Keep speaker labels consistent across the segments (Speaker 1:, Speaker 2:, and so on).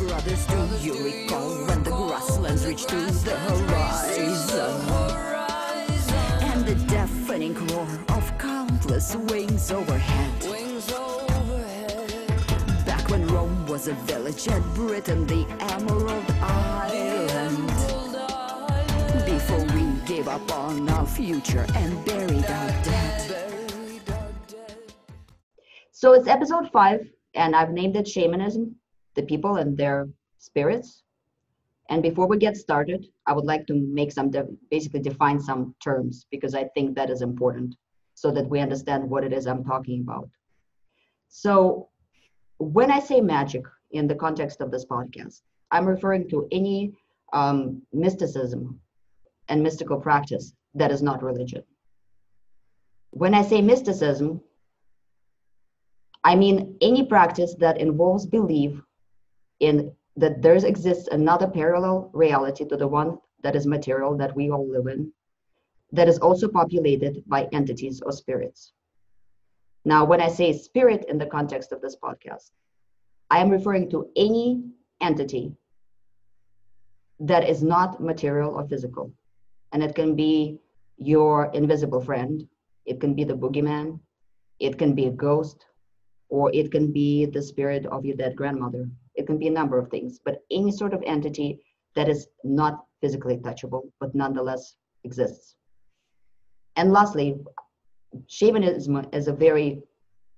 Speaker 1: Brothers, do you recall when the grasslands reached to the horizon? And the deafening roar of countless wings overhead. Back when Rome was a village at Britain, the Emerald Island. Before we gave up on our future and buried our dead.
Speaker 2: So it's episode five, and I've named it Shamanism, the people and their spirits. And before we get started, I would like to make some, de- basically define some terms because I think that is important so that we understand what it is I'm talking about. So when I say magic in the context of this podcast, I'm referring to any um, mysticism and mystical practice that is not religion. When I say mysticism, I mean any practice that involves belief in that there exists another parallel reality to the one that is material that we all live in, that is also populated by entities or spirits. Now, when I say spirit in the context of this podcast, I am referring to any entity that is not material or physical. And it can be your invisible friend, it can be the boogeyman, it can be a ghost, or it can be the spirit of your dead grandmother. It can be a number of things, but any sort of entity that is not physically touchable, but nonetheless exists. And lastly, shamanism is a very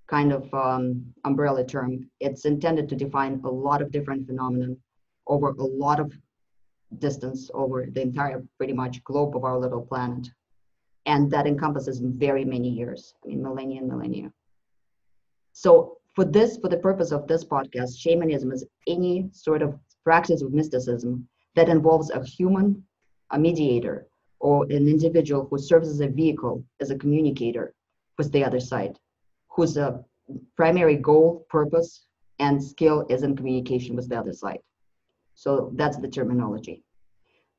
Speaker 2: kind of um, umbrella term. It's intended to define a lot of different phenomena over a lot of distance over the entire pretty much globe of our little planet. And that encompasses very many years, I mean, millennia and millennia. So for this, for the purpose of this podcast, shamanism is any sort of practice of mysticism that involves a human, a mediator, or an individual who serves as a vehicle, as a communicator with the other side, whose uh, primary goal, purpose, and skill is in communication with the other side. So that's the terminology.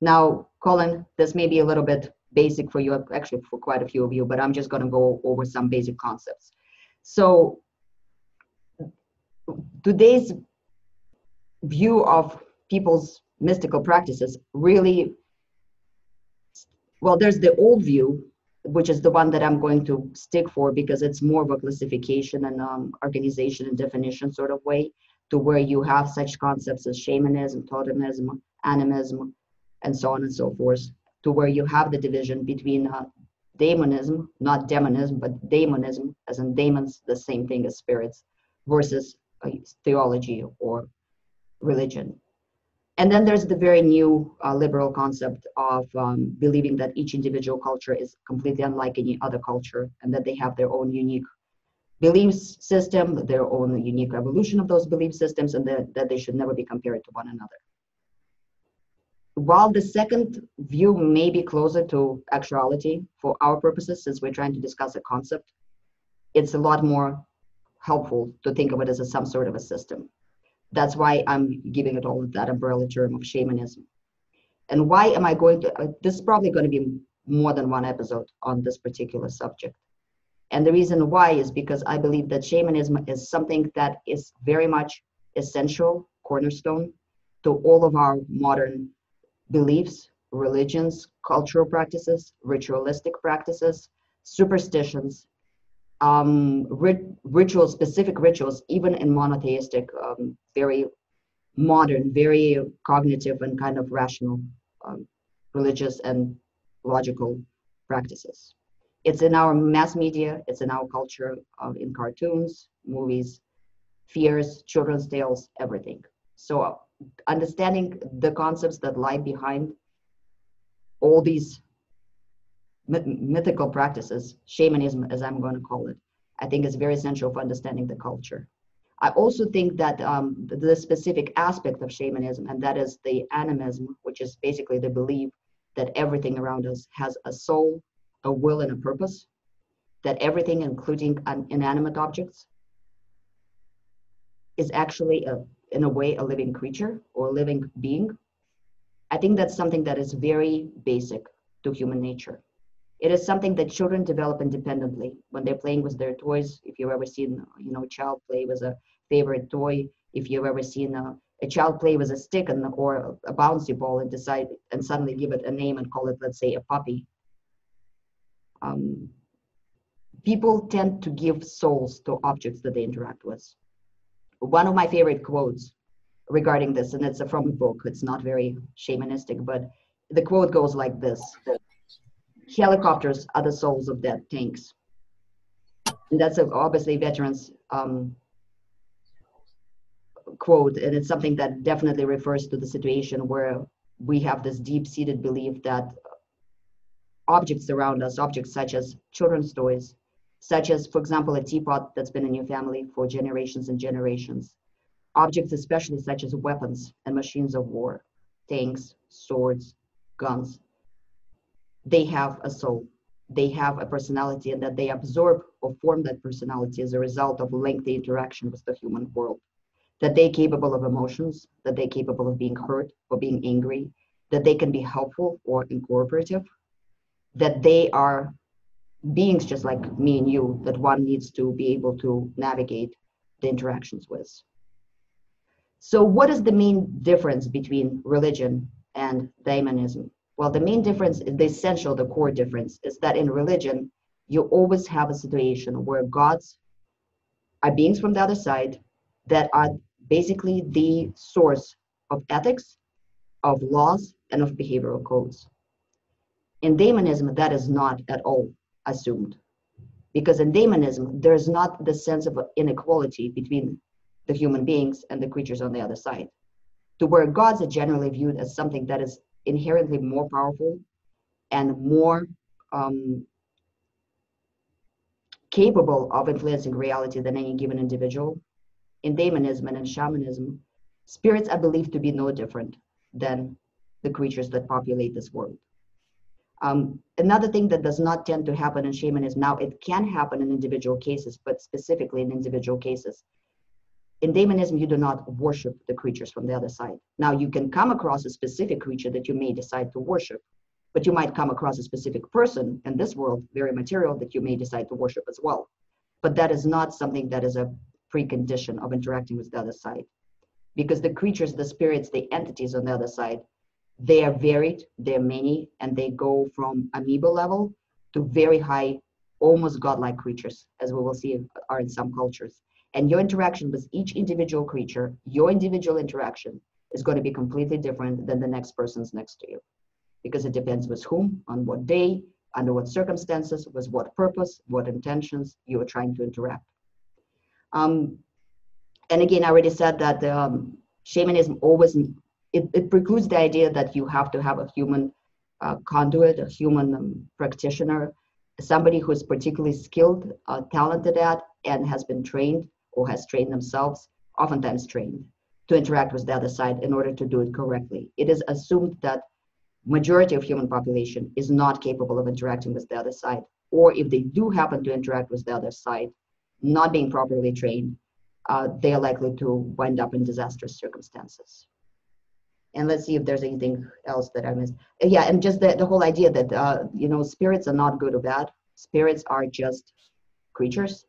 Speaker 2: Now, Colin, this may be a little bit basic for you, actually for quite a few of you, but I'm just going to go over some basic concepts. So today's view of people's mystical practices really well there's the old view which is the one that i'm going to stick for because it's more of a classification and um, organization and definition sort of way to where you have such concepts as shamanism totemism animism and so on and so forth to where you have the division between uh, daemonism not demonism but daemonism as in demons the same thing as spirits versus theology or religion. And then there's the very new uh, liberal concept of um, believing that each individual culture is completely unlike any other culture and that they have their own unique belief system, their own unique evolution of those belief systems, and that, that they should never be compared to one another. While the second view may be closer to actuality for our purposes, since we're trying to discuss a concept, it's a lot more helpful to think of it as a, some sort of a system. That's why I'm giving it all that umbrella term of shamanism. And why am I going to? Uh, this is probably going to be more than one episode on this particular subject. And the reason why is because I believe that shamanism is something that is very much essential, cornerstone to all of our modern beliefs, religions, cultural practices, ritualistic practices, superstitions, um, rit- rituals, specific rituals, even in monotheistic, um, very modern, very cognitive and kind of rational um, religious and logical practices. It's in our mass media, it's in our culture, uh, in cartoons, movies, fears, children's tales, everything. So, uh, understanding the concepts that lie behind all these mythical practices, shamanism, as I'm going to call it, I think is very essential for understanding the culture. I also think that um, the, specific aspect of shamanism, and that is the animism, which is basically the belief that everything around us has a soul, a will, and a purpose, that everything, including inanimate objects, is actually, a, in a way, a living creature or a living being. I think that's something that is very basic to human nature. It is something that children develop independently when they're playing with their toys. If you've ever seen, you know, child play with a favorite toy, if you've ever seen a a child play with a stick and or a bouncy ball and decide and suddenly give it a name and call it, let's say, a puppy. Um, people tend to give souls to objects that they interact with. One of my favorite quotes regarding this, and it's from a book, it's not very shamanistic, but the quote goes like this Helicopters are the souls of dead tanks. And that's obviously veterans um, quote, and it's something that definitely refers to the situation where we have this deep-seated belief that objects around us, objects such as children's toys, such as, for example, a teapot that's been in your family for generations and generations, objects especially such as weapons and machines of war, tanks, swords, guns, they have a soul. They have a personality and that they absorb or form that personality as a result of lengthy interaction with the human world that they're capable of emotions, that they're capable of being hurt or being angry, that they can be helpful or incorporative, that they are beings just like me and you, that one needs to be able to navigate the interactions with. So, what is the main difference between religion and daimonism? Well, the main difference, the essential, the core difference, is that in religion, you always have a situation where gods are beings from the other side that are basically the source of ethics, of laws, and of behavioral codes. In daimonism, that is not at all assumed. Because in daimonism, there's not the sense of inequality between the human beings and the creatures on the other side. To where gods are generally viewed as something that is inherently more powerful and more um, capable of influencing reality than any given individual, in daimonism and in shamanism, spirits are believed to be no different than the creatures that populate this world. Um, another thing that does not tend to happen in shamanism, now it can happen in individual cases, but specifically in individual cases. In daimonism, you do not worship the creatures from the other side. Now, you can come across a specific creature that you may decide to worship, but you might come across a specific person in this world, very material, that you may decide to worship as well. But that is not something that is a precondition of interacting with the other side. Because the creatures, the spirits, the entities on the other side, they are varied, they're many, and they go from amoeba level to very high, almost godlike creatures, as we will see are in some cultures. And your interaction with each individual creature, your individual interaction, is going to be completely different than the next person's next to you. Because it depends with whom, on what day, under what circumstances, with what purpose, what intentions you are trying to interact. Um, and again, I already said that um, shamanism always it, it, precludes the idea that you have to have a human uh, conduit, a human um, practitioner, somebody who is particularly skilled, uh, talented at, and has been trained or has trained themselves, oftentimes trained, to interact with the other side in order to do it correctly. It is assumed that majority of human population is not capable of interacting with the other side, or if they do happen to interact with the other side, not being properly trained, uh, they are likely to wind up in disastrous circumstances. And let's see if there's anything else that I missed. Uh, yeah, and just the, the whole idea that, uh, you know, spirits are not good or bad. Spirits are just creatures.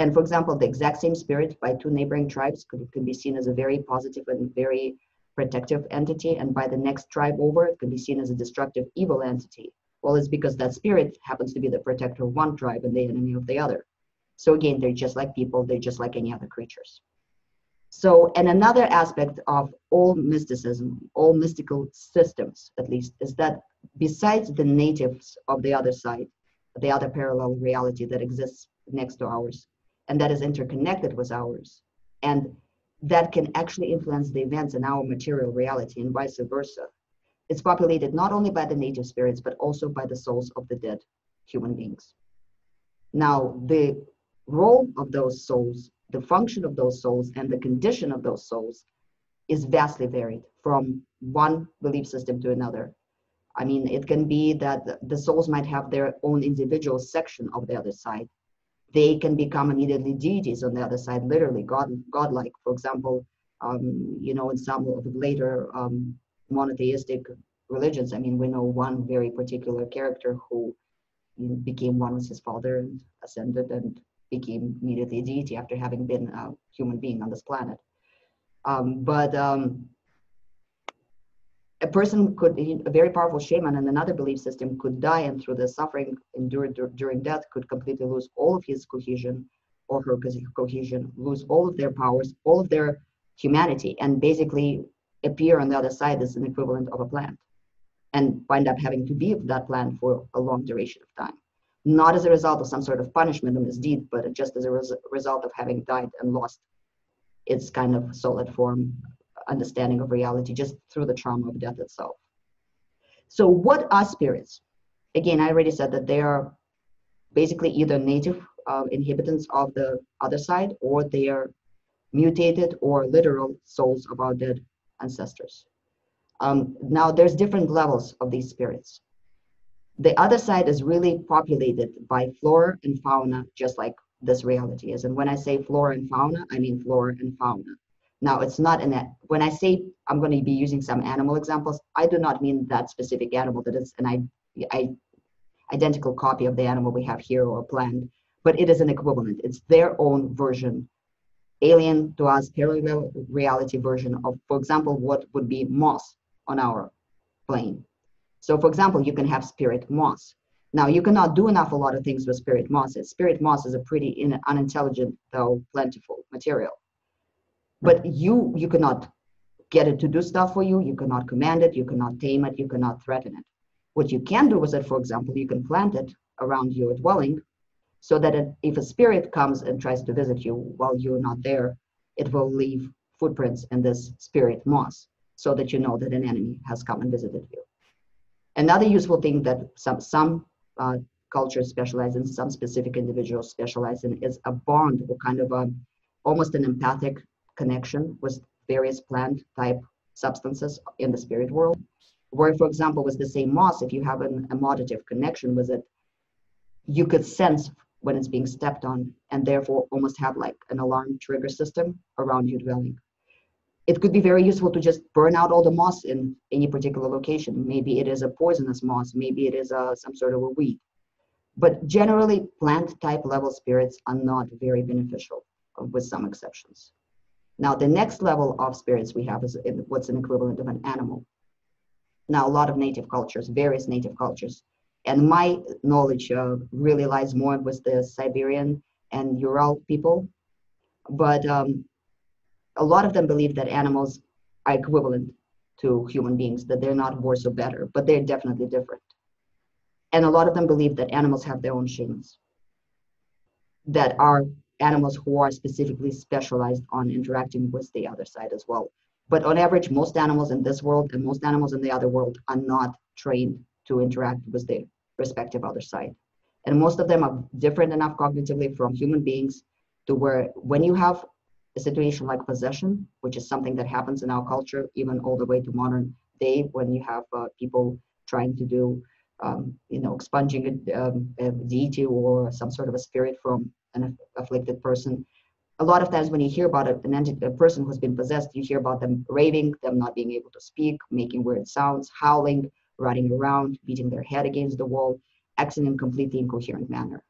Speaker 2: And for example, the exact same spirit by two neighboring tribes could, could be seen as a very positive and very protective entity. And by the next tribe over, it could be seen as a destructive, evil entity. Well, it's because that spirit happens to be the protector of one tribe and the enemy of the other. So again, they're just like people, they're just like any other creatures. So, and another aspect of all mysticism, all mystical systems at least, is that besides the natives of the other side, the other parallel reality that exists next to ours, and that is interconnected with ours, and that can actually influence the events in our material reality and vice versa. It's populated not only by the native spirits, but also by the souls of the dead human beings. Now, the role of those souls, the function of those souls, and the condition of those souls is vastly varied from one belief system to another. I mean, it can be that the souls might have their own individual section of the other side. They can become immediately deities on the other side, literally God, godlike. For example, um, you know, in some of the later um, monotheistic religions, I mean, we know one very particular character who became one with his father and ascended and became immediately a deity after having been a human being on this planet. Um, but um, a person could, a very powerful shaman in another belief system could die and through the suffering endured during death could completely lose all of his cohesion or her cohesion, lose all of their powers, all of their humanity, and basically appear on the other side as an equivalent of a plant and wind up having to be that plant for a long duration of time. Not as a result of some sort of punishment or misdeed, but just as a res- result of having died and lost its kind of solid form understanding of reality just through the trauma of death itself. So, what are spirits? Again, I already said that they are basically either native uh, inhabitants of the other side or they are mutated or literal souls of our dead ancestors. Um, now, there's different levels of these spirits. The other side is really populated by flora and fauna, just like this reality is. And when I say flora and fauna, I mean flora and fauna. Now, it's not in that, when I say I'm going to be using some animal examples, I do not mean that specific animal that is an I, I, identical copy of the animal we have here or plant, but it is an equivalent. It's their own version, alien to us, parallel reality version of, for example, what would be moss on our plane. So, for example, you can have spirit moss. Now, you cannot do an awful lot of things with spirit moss. Spirit moss is a pretty unintelligent, though plentiful material but you you cannot get it to do stuff for you. You cannot command it. You cannot tame it. You cannot threaten it. What you can do with it for example you can plant it around your dwelling so that it, if a spirit comes and tries to visit you while you're not there it will leave footprints in this spirit moss so that you know that an enemy has come and visited you. Another useful thing that some some uh, cultures specialize in some specific individuals specialize in is a bond or kind of a almost an empathic connection with various plant type substances in the spirit world. Where, for example, with the same moss, if you have an emotive connection with it, you could sense when it's being stepped on and therefore almost have like an alarm trigger system around your dwelling. It could be very useful to just burn out all the moss in any particular location. Maybe it is a poisonous moss, maybe it is a, some sort of a weed. But generally, plant type level spirits are not very beneficial, uh, with some exceptions. Now, the next level of spirits we have is what's an equivalent of an animal. Now, a lot of native cultures, various native cultures, and my knowledge uh, really lies more with the Siberian and Ural people, but um, a lot of them believe that animals are equivalent to human beings, that they're not worse or better, but they're definitely different. And a lot of them believe that animals have their own shamans that are animals who are specifically specialized on interacting with the other side as well. But on average, most animals in this world and most animals in the other world are not trained to interact with the respective other side. And most of them are different enough cognitively from human beings to where when you have a situation like possession, which is something that happens in our culture, even all the way to modern day, when you have uh, people trying to do, um, you know, expunging a, um, a deity or some sort of a spirit from an afflicted person. A lot of times when you hear about a, an entity, a person who's been possessed, you hear about them raving, them not being able to speak, making weird sounds, howling, running around, beating their head against the wall, acting in completely incoherent manner.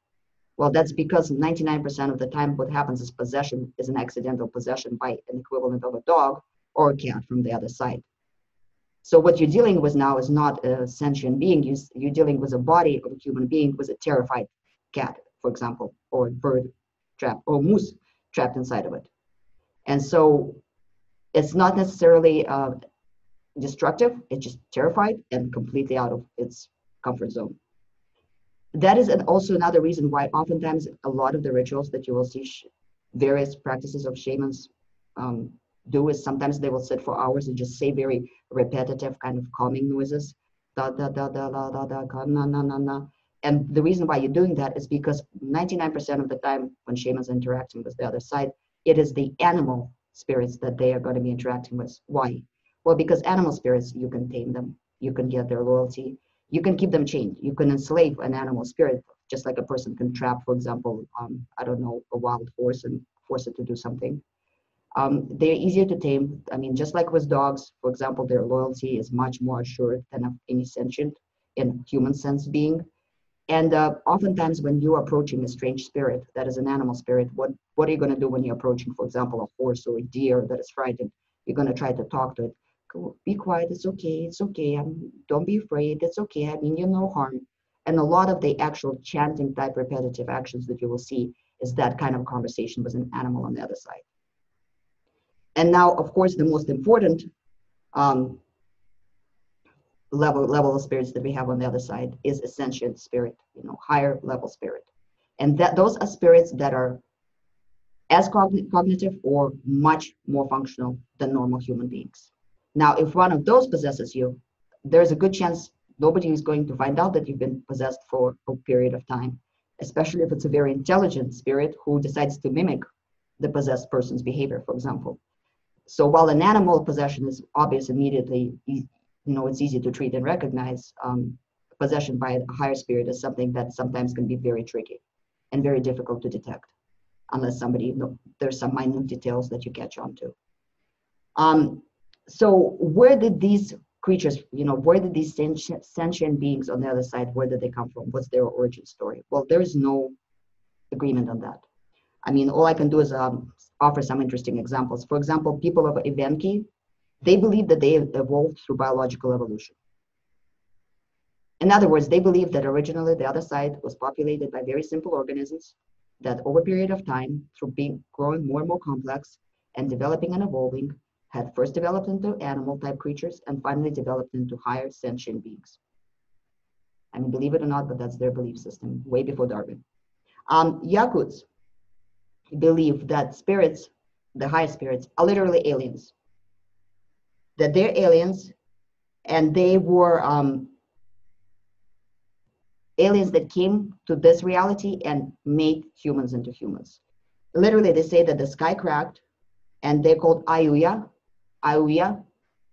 Speaker 2: Well, that's because 99% of the time what happens is possession is an accidental possession by an equivalent of a dog or a cat from the other side. So what you're dealing with now is not a sentient being. You're dealing with a body of a human being with a terrified cat for example, or bird trap or moose trapped inside of it. And so it's not necessarily uh, destructive, it's just terrified and completely out of its comfort zone. That is an, also another reason why oftentimes a lot of the rituals that you will see various practices of shamans um, do is sometimes they will sit for hours and just say very repetitive kind of calming noises. Da da da da da da da na na na na and the reason why you're doing that is because 99% of the time when shamans interacting with the other side, it is the animal spirits that they are going to be interacting with. Why? Well, because animal spirits, you can tame them, you can get their loyalty, you can keep them chained, you can enslave an animal spirit, just like a person can trap, for example, um, I don't know, a wild horse and force it to do something. Um, they're easier to tame. I mean, just like with dogs, for example, their loyalty is much more assured than of any sentient in human sense being And uh, oftentimes, when you're approaching a strange spirit that is an animal spirit, what, what are you going to do when you're approaching, for example, a horse or a deer that is frightened? You're going to try to talk to it. Be quiet. It's okay. It's okay. I'm, don't be afraid. It's okay. I mean you no harm. And a lot of the actual chanting type repetitive actions that you will see is that kind of conversation with an animal on the other side. And now, of course, the most important um, level level of spirits that we have on the other side is ascension spirit, you know, higher level spirit, and that those are spirits that are as cogn- cognitive or much more functional than normal human beings. Now, if one of those possesses you, there's a good chance nobody is going to find out that you've been possessed for a period of time, especially if it's a very intelligent spirit who decides to mimic the possessed person's behavior, for example. So while an animal possession is obvious immediately, you know, it's easy to treat and recognize, um, possession by a higher spirit is something that sometimes can be very tricky and very difficult to detect unless somebody, you know, there's some minute details that you catch on to. Um, so where did these creatures, you know, where did these sentient, sentient beings on the other side, where did they come from? What's their origin story? Well, there is no agreement on that. I mean, all I can do is um, offer some interesting examples. For example, people of Evenki, they believe that they evolved through biological evolution. In other words, they believe that originally the other side was populated by very simple organisms that over a period of time, through being growing more and more complex and developing and evolving, had first developed into animal type creatures and finally developed into higher sentient beings. I mean, believe it or not, but that's their belief system, way before Darwin. Um, Yakuts, believe that spirits, the higher spirits, are literally aliens. That they're aliens and they were um, aliens that came to this reality and made humans into humans. Literally, they say that the sky cracked and they're called Ayuya, Ayuya,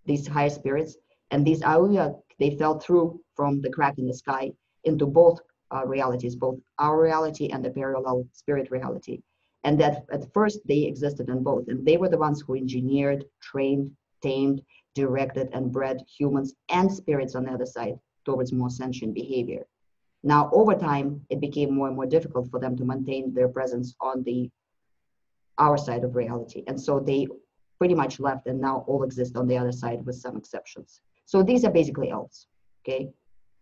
Speaker 2: these higher spirits. And these Ayuya, they fell through from the crack in the sky into both uh, realities, both our reality and the parallel spirit reality and that at first they existed in both and they were the ones who engineered trained tamed directed and bred humans and spirits on the other side towards more sentient behavior. Now over time it became more and more difficult for them to maintain their presence on the our side of reality. And so they pretty much left and now all exist on the other side with some exceptions. So these are basically elves okay?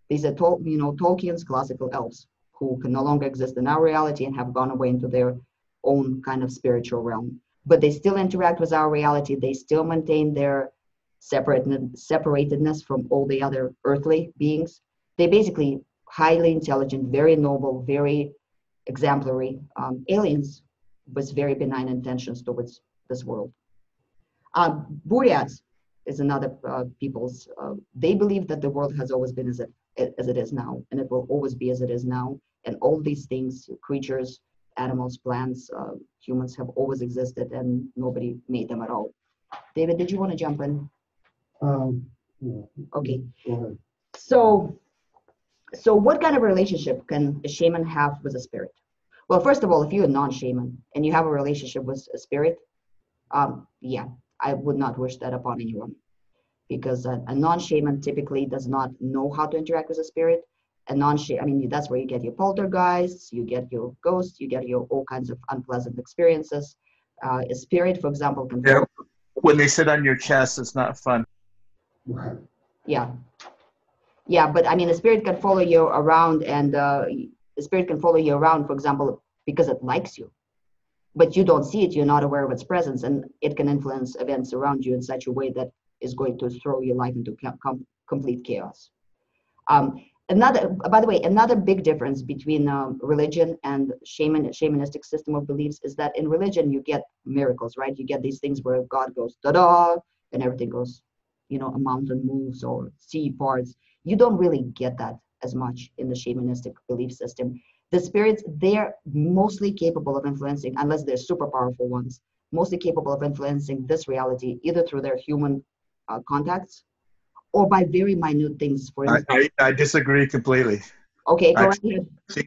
Speaker 2: These are you know tolkien's classical elves who can no longer exist in our reality and have gone away into their own kind of spiritual realm. But they still interact with our reality. They still maintain their separate separatedness from all the other earthly beings. They basically highly intelligent, very noble, very exemplary um, aliens with very benign intentions towards this world. Uh, Buryats is another uh, people's. Uh, they believe that the world has always been as it as it is now, and it will always be as it is now. And all these things, creatures, animals, plants, uh, humans have always existed and nobody made them at all. David, did you want to jump in?
Speaker 3: Um, yeah,
Speaker 2: Okay, so, so what kind of relationship can a shaman have with a spirit? Well, first of all, if you're a non-shaman and you have a relationship with a spirit, um, yeah, I would not wish that upon anyone because a, a non-shaman typically does not know how to interact with a spirit a non-shape. I mean, that's where you get your poltergeists, you get your ghosts, you get your all kinds of unpleasant experiences. Uh, a spirit, for example, can.
Speaker 4: Yeah. When they sit on your chest, it's not fun.
Speaker 2: Yeah. Yeah, but I mean, a spirit can follow you around, and uh, a spirit can follow you around, for example, because it likes you. But you don't see it, you're not aware of its presence, and it can influence events around you in such a way that is going to throw your life into com- complete chaos. Um, another by the way another big difference between um, religion and shaman shamanistic system of beliefs is that in religion you get miracles right? You get these things where god goes da-da and everything goes you know a mountain moves or sea parts. You don't really get that as much in the shamanistic belief system. The spirits they're mostly capable of influencing unless they're super powerful ones mostly capable of influencing this reality either through their human uh, contacts or by very minute things. For
Speaker 4: I,
Speaker 2: instance,
Speaker 4: I, I disagree completely.
Speaker 2: okay, go
Speaker 4: I-
Speaker 2: right ahead.
Speaker 4: See,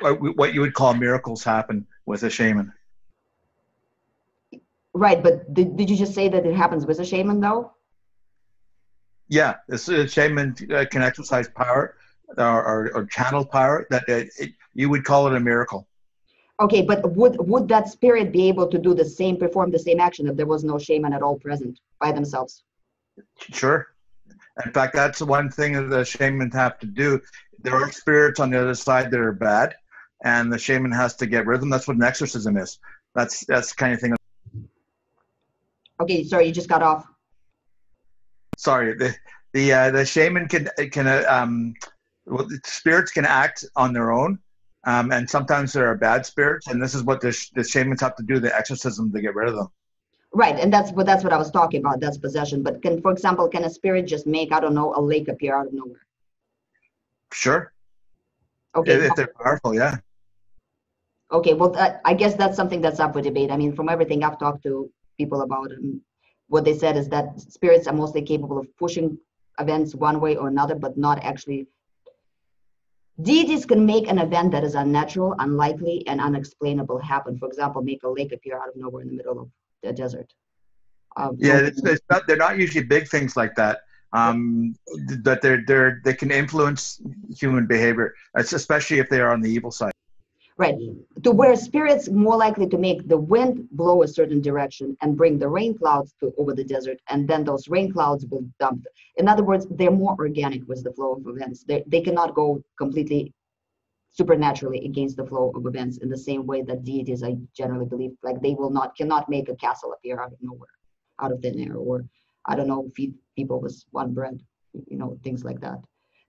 Speaker 4: what you would call miracles happen with a shaman.
Speaker 2: Right, but did, did you just say that it happens with a shaman though?
Speaker 4: Yeah, this a shaman uh, can exercise power or, or, or channel power, that it, it, you would call it a miracle.
Speaker 2: Okay, but would would that spirit be able to do the same, perform the same action if there was no shaman at all present by themselves?
Speaker 4: Sure. In fact, that's the one thing that the shaman have to do. There are spirits on the other side that are bad, and the shaman has to get rid of them. That's what an exorcism is. That's that's the kind of thing.
Speaker 2: Okay, sorry, you just got off.
Speaker 4: Sorry, the the uh, the shaman can can uh, um, well, the spirits can act on their own, um, and sometimes there are bad spirits, and this is what the, sh- the shamans have to do: the exorcism to get rid of them.
Speaker 2: Right, and that's what that's what I was talking about. That's possession. But can, for example, can a spirit just make I don't know a lake appear out of nowhere?
Speaker 4: Sure,
Speaker 2: Okay,
Speaker 4: if, if they're powerful, yeah.
Speaker 2: okay. Well, that, I guess that's something that's up for debate. I mean, from everything I've talked to people about, and what they said is that spirits are mostly capable of pushing events one way or another, but not actually. Deities can make an event that is unnatural, unlikely, and unexplainable happen. For example, make a lake appear out of nowhere in the middle of the desert. Um,
Speaker 4: Yeah, it's, it's not, they're not usually big things like that. Um, but they're they're they can influence human behavior, especially if they are on the evil side.
Speaker 2: Right. To where spirits more likely to make the wind blow a certain direction and bring the rain clouds to over the desert, and then those rain clouds will dump. In other words, they're more organic with the flow of events. They they cannot go completely supernaturally against the flow of events in the same way that deities, I generally believe, like they will not cannot make a castle appear out of nowhere, out of thin air, or I don't know, feed people with one bread, you know, things like that.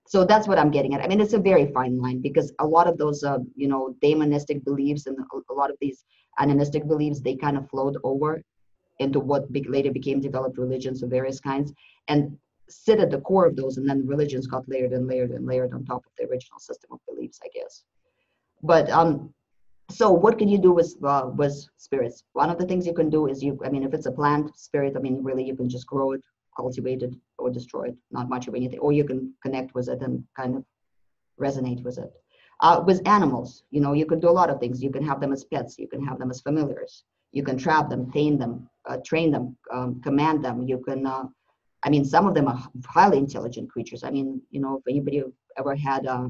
Speaker 2: So that's what i'm getting at. I mean it's a very fine line because a lot of those uh, you know demonistic beliefs and a, lot of these animistic beliefs they kind of flowed over into what later became developed religions of various kinds. And sit at the core of those and then religions got layered and layered and layered on top of the original system of beliefs i guess but um so what can you do with uh, with spirits one of the things you can do is you i mean if it's a plant spirit i mean really you can just grow it cultivate it or destroy it, not much of anything, or you can connect with it and kind of resonate with it. Uh, with animals, you know, you can do a lot of things. You can have them as pets, you can have them as familiars, you can trap them, tame them, uh, train them, um, command them. You can, uh, I mean, some of them are highly intelligent creatures. I mean, you know, if anybody ever had, uh,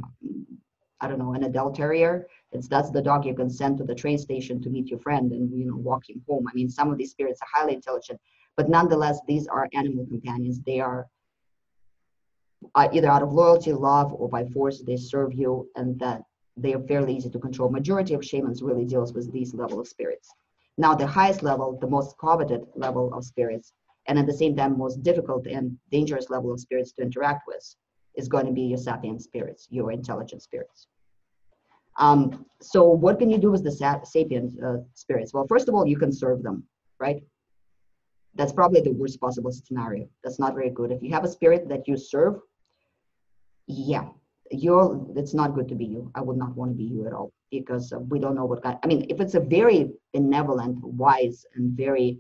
Speaker 2: I don't know, an adult terrier, it's that's the dog you can send to the train station to meet your friend and you know walk him home. I mean, some of these spirits are highly intelligent, but nonetheless, these are animal companions. They are uh, either out of loyalty, love, or by force. They serve you, and that they are fairly easy to control. Majority of shamans really deals with these level of spirits. Now, the highest level, the most coveted level of spirits, and at the same time, most difficult and dangerous level of spirits to interact with, is going to be your sapient spirits, your intelligent spirits. Um, so, what can you do with the sap- sapient uh, spirits? Well, first of all, you can serve them, right? That's probably the worst possible scenario. That's not very good. If you have a spirit that you serve, yeah, you're. It's not good to be you. I would not want to be you at all because uh, we don't know what kind. I mean, if it's a very benevolent, wise, and very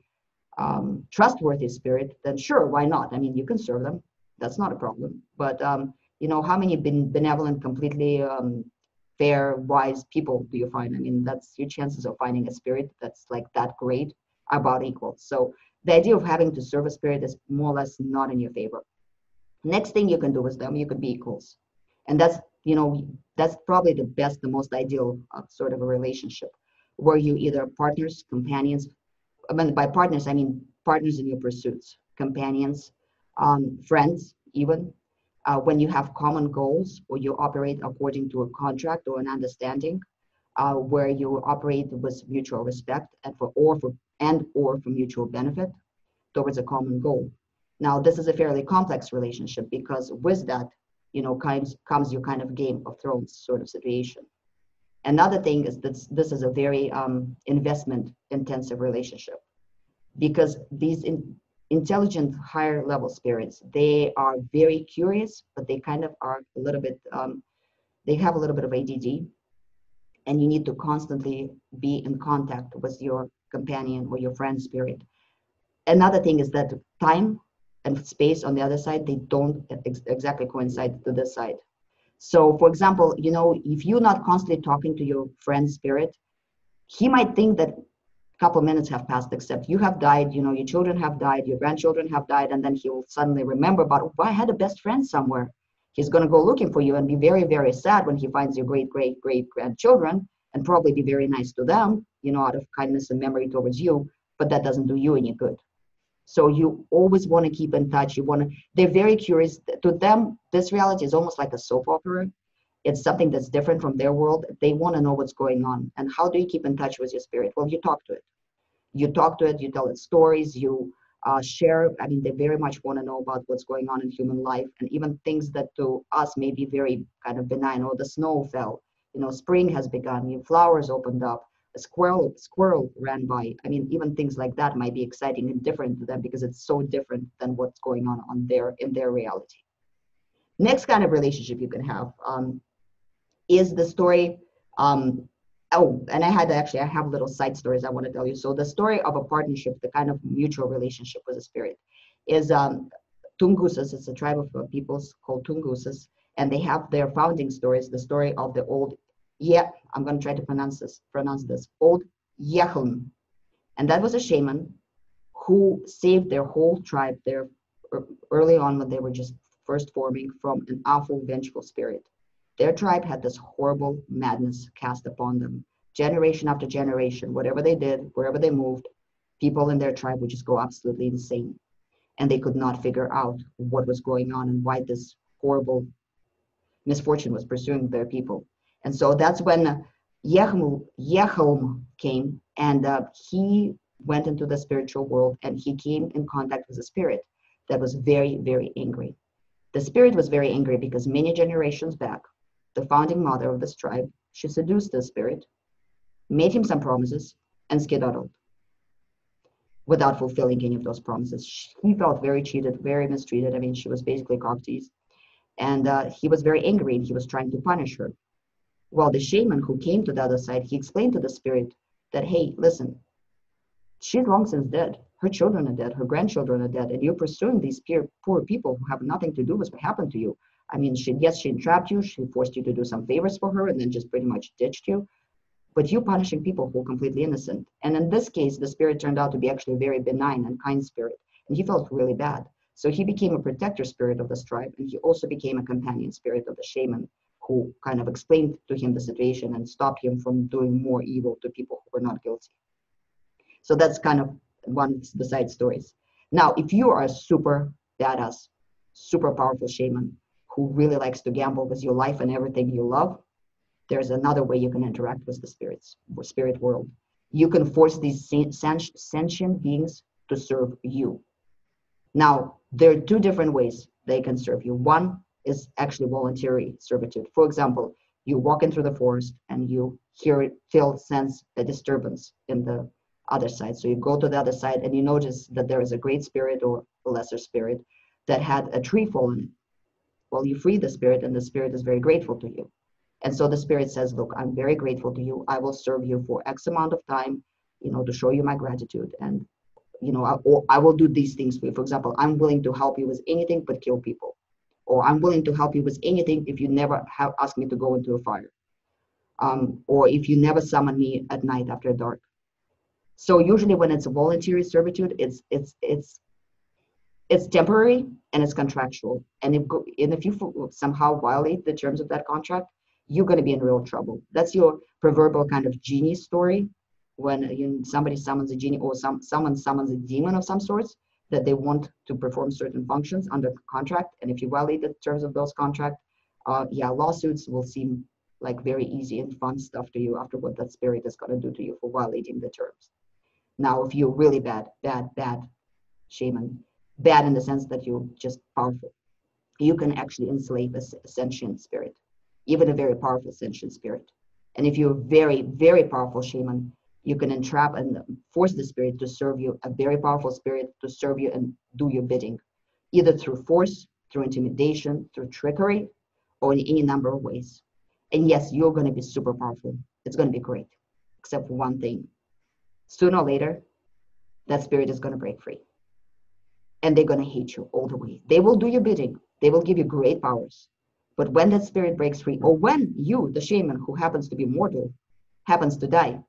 Speaker 2: um, trustworthy spirit, then sure, why not? I mean, you can serve them. That's not a problem. But um, you know, how many ben- benevolent, completely um, fair, wise people do you find? I mean, that's your chances of finding a spirit that's like that great about equal. So the idea of having to serve a spirit is more or less not in your favor. Next thing you can do with them, you could be equals, and that's you know that's probably the best, the most ideal uh, sort of a relationship where you either partners, companions. I mean, by partners, I mean partners in your pursuits, companions, um, friends, even uh, when you have common goals or you operate according to a contract or an understanding, uh, where you operate with mutual respect and for or for and or for mutual benefit towards a common goal. Now, this is a fairly complex relationship because with that, you know, comes comes your kind of Game of Thrones sort of situation. Another thing is that this is a very um, investment intensive relationship because these in, intelligent higher level spirits they are very curious but they kind of are a little bit um, they have a little bit of add and you need to constantly be in contact with your companion or your friend spirit. Another thing is that time and space on the other side they don't ex- exactly coincide to this side so for example you know if you're not constantly talking to your friend spirit he might think that a couple minutes have passed except you have died you know your children have died your grandchildren have died and then he will suddenly remember about oh, i had a best friend somewhere He's going to go looking for you and be very, very sad when he finds your great, great, great grandchildren and probably be very nice to them, you know, out of kindness and memory towards you, but that doesn't do you any good. So you always want to keep in touch. You want to, they're very curious. To them, this reality is almost like a soap opera. It's something that's different from their world. They want to know what's going on. And how do you keep in touch with your spirit? Well, you talk to it. You talk to it, you tell it stories, you uh, share. I mean, they very much want to know about what's going on in human life and even things that to us may be very kind of benign. Oh, the snow fell. You know, spring has begun. New flowers opened up. A squirrel squirrel ran by. I mean, even things like that might be exciting and different to them because it's so different than what's going on on their in their reality. Next kind of relationship you can have um, is the story. Um, oh, and I had to actually I have little side stories I want to tell you. So the story of a partnership, the kind of mutual relationship with a spirit, is um, Tungusas. It's a tribe of uh, peoples called Tungusas, and they have their founding stories. The story of the old, yeah, I'm going to try to pronounce this. Pronounce this old Yehlm, and that was a shaman who saved their whole tribe there er, early on when they were just first forming from an awful vengeful spirit their tribe had this horrible madness cast upon them. Generation after generation, whatever they did, wherever they moved, people in their tribe would just go absolutely insane. And they could not figure out what was going on and why this horrible misfortune was pursuing their people. And so that's when Yehlm came and uh, he went into the spiritual world and he came in contact with a spirit that was very, very angry. The spirit was very angry because many generations back, the founding mother of this tribe, she seduced the spirit, made him some promises, and skedaddled without fulfilling any of those promises. He felt very cheated, very mistreated. I mean, she was basically cock And uh, he was very angry and he was trying to punish her. Well, the shaman who came to the other side, he explained to the spirit that, hey, listen, she's long since dead. Her children are dead. Her grandchildren are dead. And you're pursuing these poor people who have nothing to do with what happened to you. I mean, she yes, she entrapped you, she forced you to do some favors for her, and then just pretty much ditched you. But you punishing people who are completely innocent. And in this case, the spirit turned out to be actually a very benign and kind spirit, and he felt really bad. So he became a protector spirit of this tribe, and he also became a companion spirit of the shaman, who kind of explained to him the situation and stopped him from doing more evil to people who were not guilty. So that's kind of one of the side stories. Now, if you are a super badass, super powerful shaman, who really likes to gamble with your life and everything you love, there's another way you can interact with the spirits, spirit world. You can force these sentient beings to serve you. Now, there are two different ways they can serve you. One is actually voluntary servitude. For example, you walk into the forest and you hear, feel, sense a disturbance in the other side. So you go to the other side and you notice that there is a great spirit or a lesser spirit that had a tree fallen well, you free the spirit, and the spirit is very grateful to you. And so the spirit says, Look, I'm very grateful to you. I will serve you for X amount of time, you know, to show you my gratitude. And, you know, I, I will do these things for you. For example, I'm willing to help you with anything but kill people. Or I'm willing to help you with anything if you never have asked me to go into a fire. Um, or if you never summon me at night after dark. So usually when it's a voluntary servitude, it's it's it's it's temporary and it's contractual. And if, and if you somehow violate the terms of that contract, you're going to be in real trouble. That's your proverbial kind of genie story when you, somebody summons a genie or some, someone summons a demon of some sorts that they want to perform certain functions under contract. And if you violate the terms of those contract, uh, yeah, lawsuits will seem like very easy and fun stuff to you after what that spirit is going to do to you for violating the terms. Now, if you're really bad, bad, bad shaman, bad in the sense that you're just powerful. You can actually enslave a sentient spirit, even a very powerful sentient spirit. And if you're very, very powerful shaman, you can entrap and force the spirit to serve you, a very powerful spirit to serve you and do your bidding, either through force, through intimidation, through trickery, or in any number of ways. And yes, you're going to be super powerful. It's going to be great, except for one thing. Sooner or later, that spirit is going to break free and they're going to hate you all the way. They will do your bidding, they will give you great powers. But when that spirit breaks free, or when you, the shaman who happens to be mortal, happens to die,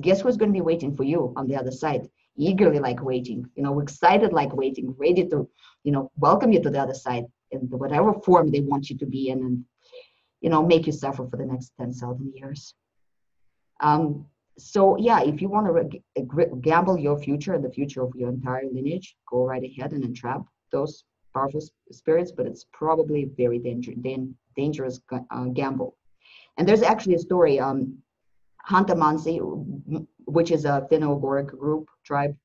Speaker 2: guess who's going to be waiting for you on the other side? Eagerly like waiting, you know, excited like waiting, ready to, you know, welcome you to the other side. in whatever form they want you to be in and you know make you suffer for the next 10,000 years. Um, so yeah, if you want to gamble your future and the future of your entire lineage, go right ahead and entrap those powerful spirits, but it's probably a very danger, dan- dangerous uh, gamble. And there's actually a story, um, Khanty-Mansi, which is a Finno-Ugric group, tribe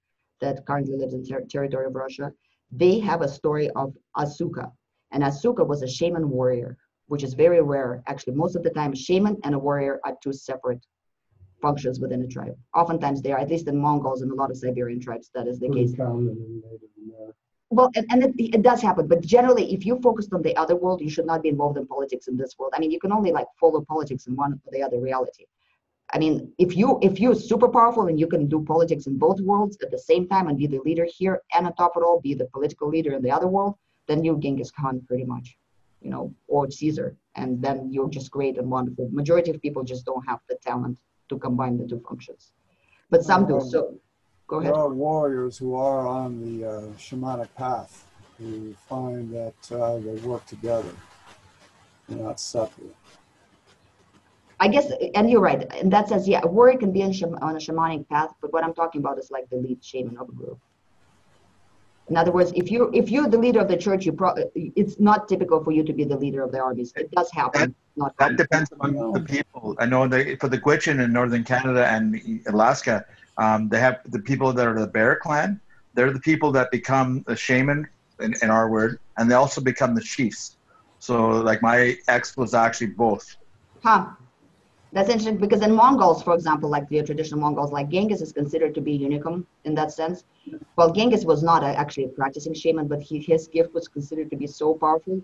Speaker 2: that currently lives in ter- territory of Russia. They have a story of Asuka. And Asuka was a shaman warrior, which is very rare. Actually, most of the time, a shaman and a warrior are two separate functions within a tribe. Oftentimes they are, at least in Mongols and a lot of Siberian tribes, that is the
Speaker 3: Pretty
Speaker 2: case.
Speaker 3: common in Native America.
Speaker 2: Well, and, and it, it does happen, but generally, if you focused on the other world, you should not be involved in politics in this world. I mean, you can only like follow politics in one or the other reality. I mean, if you if you're super powerful and you can do politics in both worlds at the same time and be the leader here and on top of it all, be the political leader in the other world, then you're Genghis Khan pretty much, you know, or Caesar, and then you're just great and wonderful. Majority of people just don't have the talent to combine the two functions, but some do. So, go ahead.
Speaker 5: There are warriors who are on the uh, shamanic path who find that uh, they work together, they're not separate.
Speaker 2: I guess, and you're right. In that sense, yeah, a warrior can be sham- on a shamanic path, but what I'm talking about is like the lead shaman of a group. In other words, if you if you're the leader of the church, you pro- it's not typical for you to be the leader of the armies. It does happen, not
Speaker 4: That
Speaker 2: common.
Speaker 4: depends on the people. I know they, for the Gwich'in in northern Canada and Alaska, um, they have the people that are the Bear Clan. They're the people that become the shaman, in, in our word, and they also become the chiefs. So, like my ex was actually both.
Speaker 2: Huh. That's interesting because in Mongols, for example, like the traditional Mongols, like Genghis is considered to be unicum in that sense. Well, Genghis was not a, actually a practicing shaman, but he, his gift was considered to be so powerful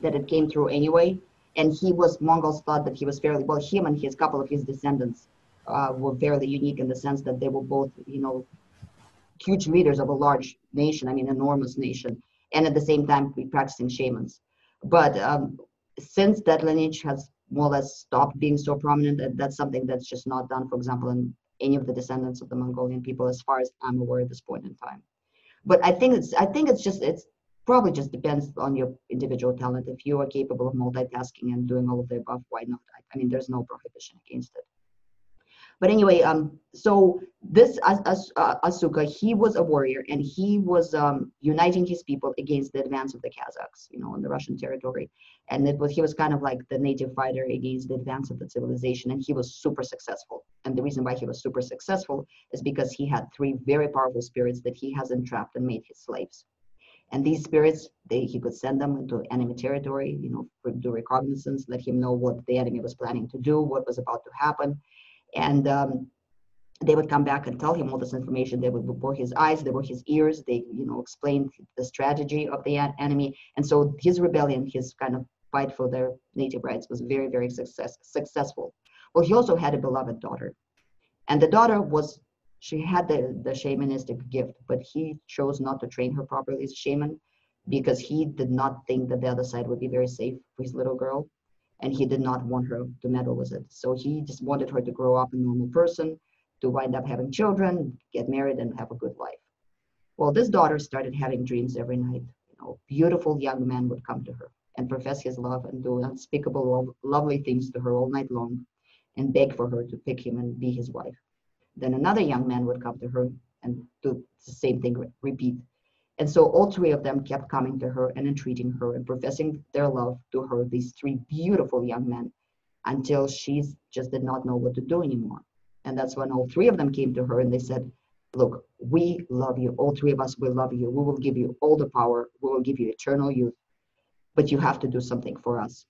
Speaker 2: that it came through anyway. And he was, Mongols thought that he was fairly, well, him and his couple of his descendants uh, were fairly unique in the sense that they were both, you know, huge leaders of a large nation, I mean, enormous nation, and at the same time be practicing shamans. But um, since that lineage has more or less stopped being so prominent, that that's something that's just not done, for example, in any of the descendants of the Mongolian people, as far as I'm aware at this point in time. But I think it's I think it's just it's probably just depends on your individual talent. If you are capable of multitasking and doing all of the above, why not? I, I mean, there's no prohibition against it. But anyway, um, so this As- As- uh, Asuka, he was a warrior and he was um, uniting his people against the advance of the Cossacks, you know, in the Russian territory. And it was he was kind of like the native fighter against the advance of the civilization, and he was super successful. And the reason why he was super successful is because he had three very powerful spirits that he has entrapped and made his slaves. And these spirits, they, he could send them into enemy territory, you know, do reconnaissance, let him know what the enemy was planning to do, what was about to happen, and um, they would come back and tell him all this information. They would before his eyes, they were his ears. They, you know, explained the strategy of the en- enemy, and so his rebellion, his kind of fight for their native rights, was very, very success, successful. Well, he also had a beloved daughter, and the daughter was she had the the shamanistic gift, but he chose not to train her properly as a shaman because he did not think that the other side would be very safe for his little girl and he did not want her to meddle with it. So he just wanted her to grow up a normal person, to wind up having children, get married, and have a good life. Well, this daughter started having dreams every night. You know, beautiful young men would come to her and profess his love and do unspeakable, lo- lovely things to her all night long, and beg for her to pick him and be his wife. Then another young man would come to her and do the same thing, re- repeat. And so all three of them kept coming to her and entreating her and professing their love to her, these three beautiful young men, until she just did not know what to do anymore. And that's when all three of them came to her and they said, Look, we love you. All three of us will love you. We will give you all the power. We will give you eternal youth. But you have to do something for us.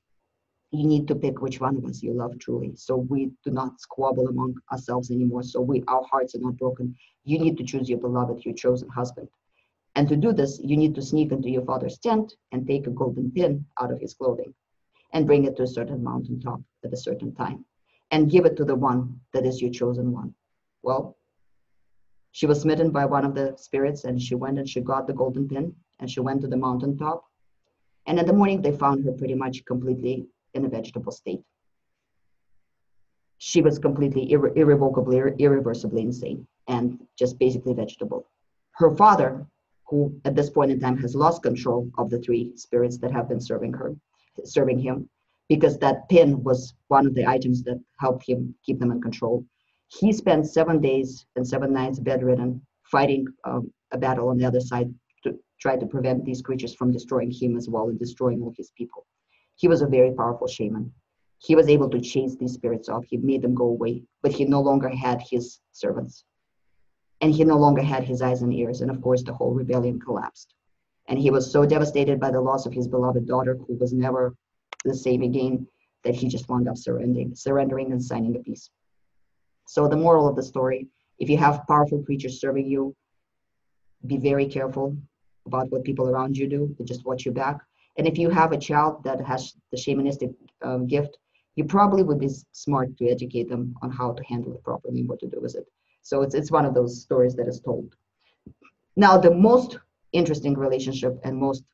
Speaker 2: You need to pick which one of us you love truly. So we do not squabble among ourselves anymore. So we our hearts are not broken. You need to choose your beloved, your chosen husband. And to do this, you need to sneak into your father's tent and take a golden pin out of his clothing and bring it to a certain mountaintop at a certain time and give it to the one that is your chosen one. Well, she was smitten by one of the spirits and she went and she got the golden pin and she went to the mountaintop. And in the morning, they found her pretty much completely in a vegetable state. She was completely irre- irrevocably, irreversibly insane and just basically vegetable. Her father who at this point in time has lost control of the three spirits that have been serving her, serving him, because that pin was one of the items that helped him keep them in control. He spent seven days and seven nights bedridden, fighting um, a battle on the other side to try to prevent these creatures from destroying him as well and destroying all his people. He was a very powerful shaman. He was able to chase these spirits off. He made them go away, but he no longer had his servants. And he no longer had his eyes and ears. And of course, the whole rebellion collapsed. And he was so devastated by the loss of his beloved daughter, who was never the same again, that he just wound up surrendering, surrendering and signing a peace. So the moral of the story, if you have powerful creatures serving you, be very careful about what people around you do, they just watch your back. And if you have a child that has the shamanistic um, gift, you probably would be smart to educate them on how to handle it properly and what to do with it. So it's, it's one of those stories that is told. Now, the most interesting relationship and most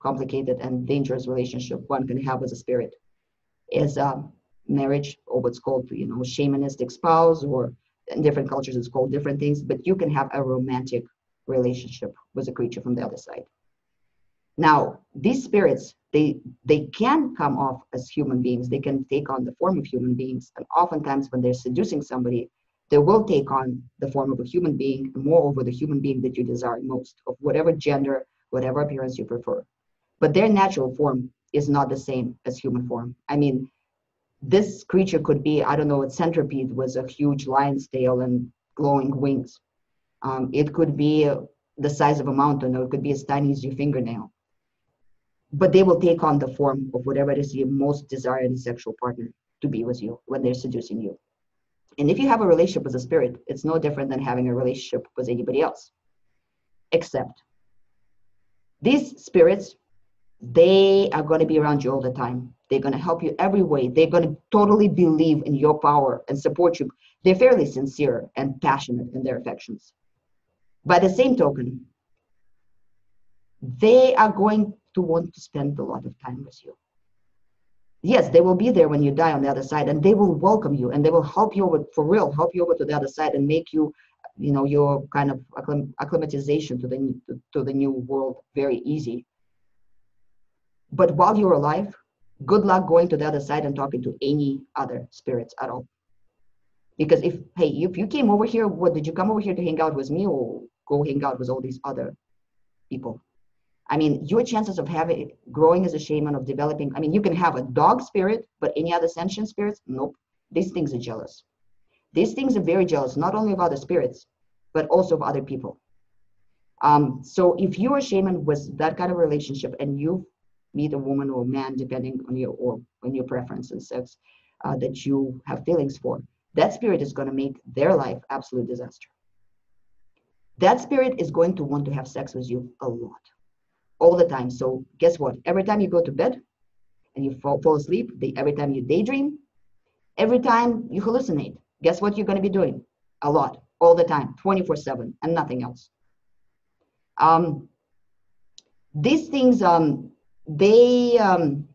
Speaker 2: complicated and dangerous relationship one can have with a spirit is um, marriage or what's called, you know, shamanistic spouse or in different cultures it's called different things, but you can have a romantic relationship with a creature from the other side. Now, these spirits, they they can come off as human beings. They can take on the form of human beings. And oftentimes when they're seducing somebody, they will take on the form of a human being, and moreover, the human being that you desire most, of whatever gender, whatever appearance you prefer. But their natural form is not the same as human form. I mean, this creature could be, I don't know, a centipede with a huge lion's tail and glowing wings. Um, it could be the size of a mountain, or it could be as tiny as your fingernail. But they will take on the form of whatever it is you most desire in a sexual partner to be with you when they're seducing you. And if you have a relationship with a spirit, it's no different than having a relationship with anybody else. Except these spirits, they are going to be around you all the time. They're going to help you every way. They're going to totally believe in your power and support you. They're fairly sincere and passionate in their affections. By the same token, they are going to want to spend a lot of time with you. Yes, they will be there when you die on the other side, and they will welcome you, and they will help you over for real, help you over to the other side, and make you, you know, your kind of acclimatization to the to the new world very easy. But while you're alive, good luck going to the other side and talking to any other spirits at all. Because if hey, if you came over here, what did you come over here to hang out with me or go hang out with all these other people? I mean, your chances of having growing as a shaman, of developing, I mean, you can have a dog spirit, but any other sentient spirits, nope. These things are jealous. These things are very jealous, not only of other spirits, but also of other people. Um, so if you're a shaman with that kind of relationship and you meet a woman or a man, depending on your or on your preference and sex uh, that you have feelings for, that spirit is going to make their life absolute disaster. That spirit is going to want to have sex with you a lot all the time. So guess what? Every time you go to bed and you fall, fall asleep, every time you daydream, every time you hallucinate, guess what you're going to be doing? A lot, all the time, 24 7, and nothing else. Um, these things, um, they, um,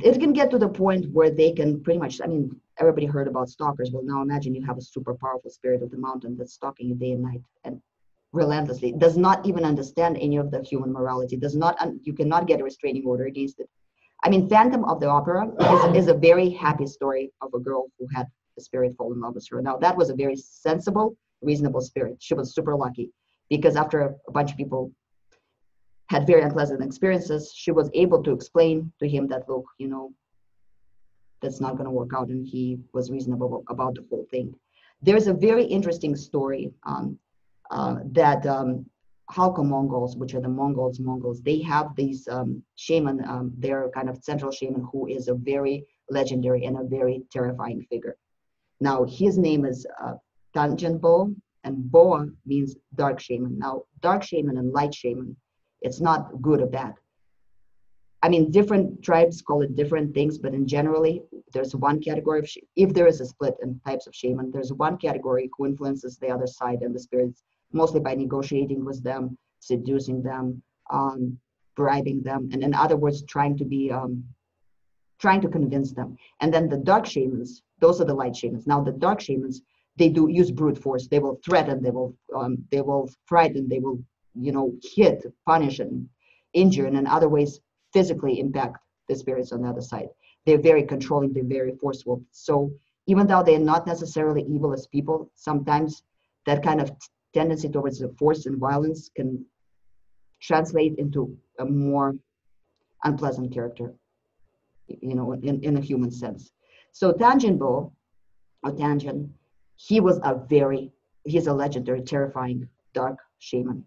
Speaker 2: it can get to the point where they can pretty much, I mean, everybody heard about stalkers. Well, now imagine you have a super powerful spirit of the mountain that's stalking you day and night. And relentlessly does not even understand any of the human morality does not un- you cannot get a restraining order against it. I mean phantom of the opera is, is a very happy story of a girl who had a spirit fall in love with her. Now that was a very sensible reasonable spirit. She was super lucky because after a bunch of people had very unpleasant experiences she was able to explain to him that look you know that's not going to work out and he was reasonable about the whole thing. There's a very interesting story um, uh, that um, Khalkha Mongols, which are the Mongols, Mongols, they have these um, shaman, um, their kind of central shaman who is a very legendary and a very terrifying figure. Now, his name is uh, Bo, and Boa means dark shaman. Now, dark shaman and light shaman, it's not good or bad. I mean, different tribes call it different things, but in generally, there's one category of, sh- if there is a split in types of shaman, there's one category who influences the other side and the spirits mostly by negotiating with them, seducing them, um, bribing them, and in other words, trying to be, um, trying to convince them. And then the dark shamans, those are the light shamans. Now the dark shamans, they do use brute force. They will threaten, they will um, they will frighten, they will you know hit, punish, and injure, and in other ways physically impact the spirits on the other side. They're very controlling. They're very forceful. So even though they're not necessarily evil as people, sometimes that kind of tendency towards the force and violence can translate into a more unpleasant character, you know, in, in a human sense. So Tanjin or Tanjin, he was a very, he's a legendary, terrifying, dark shaman.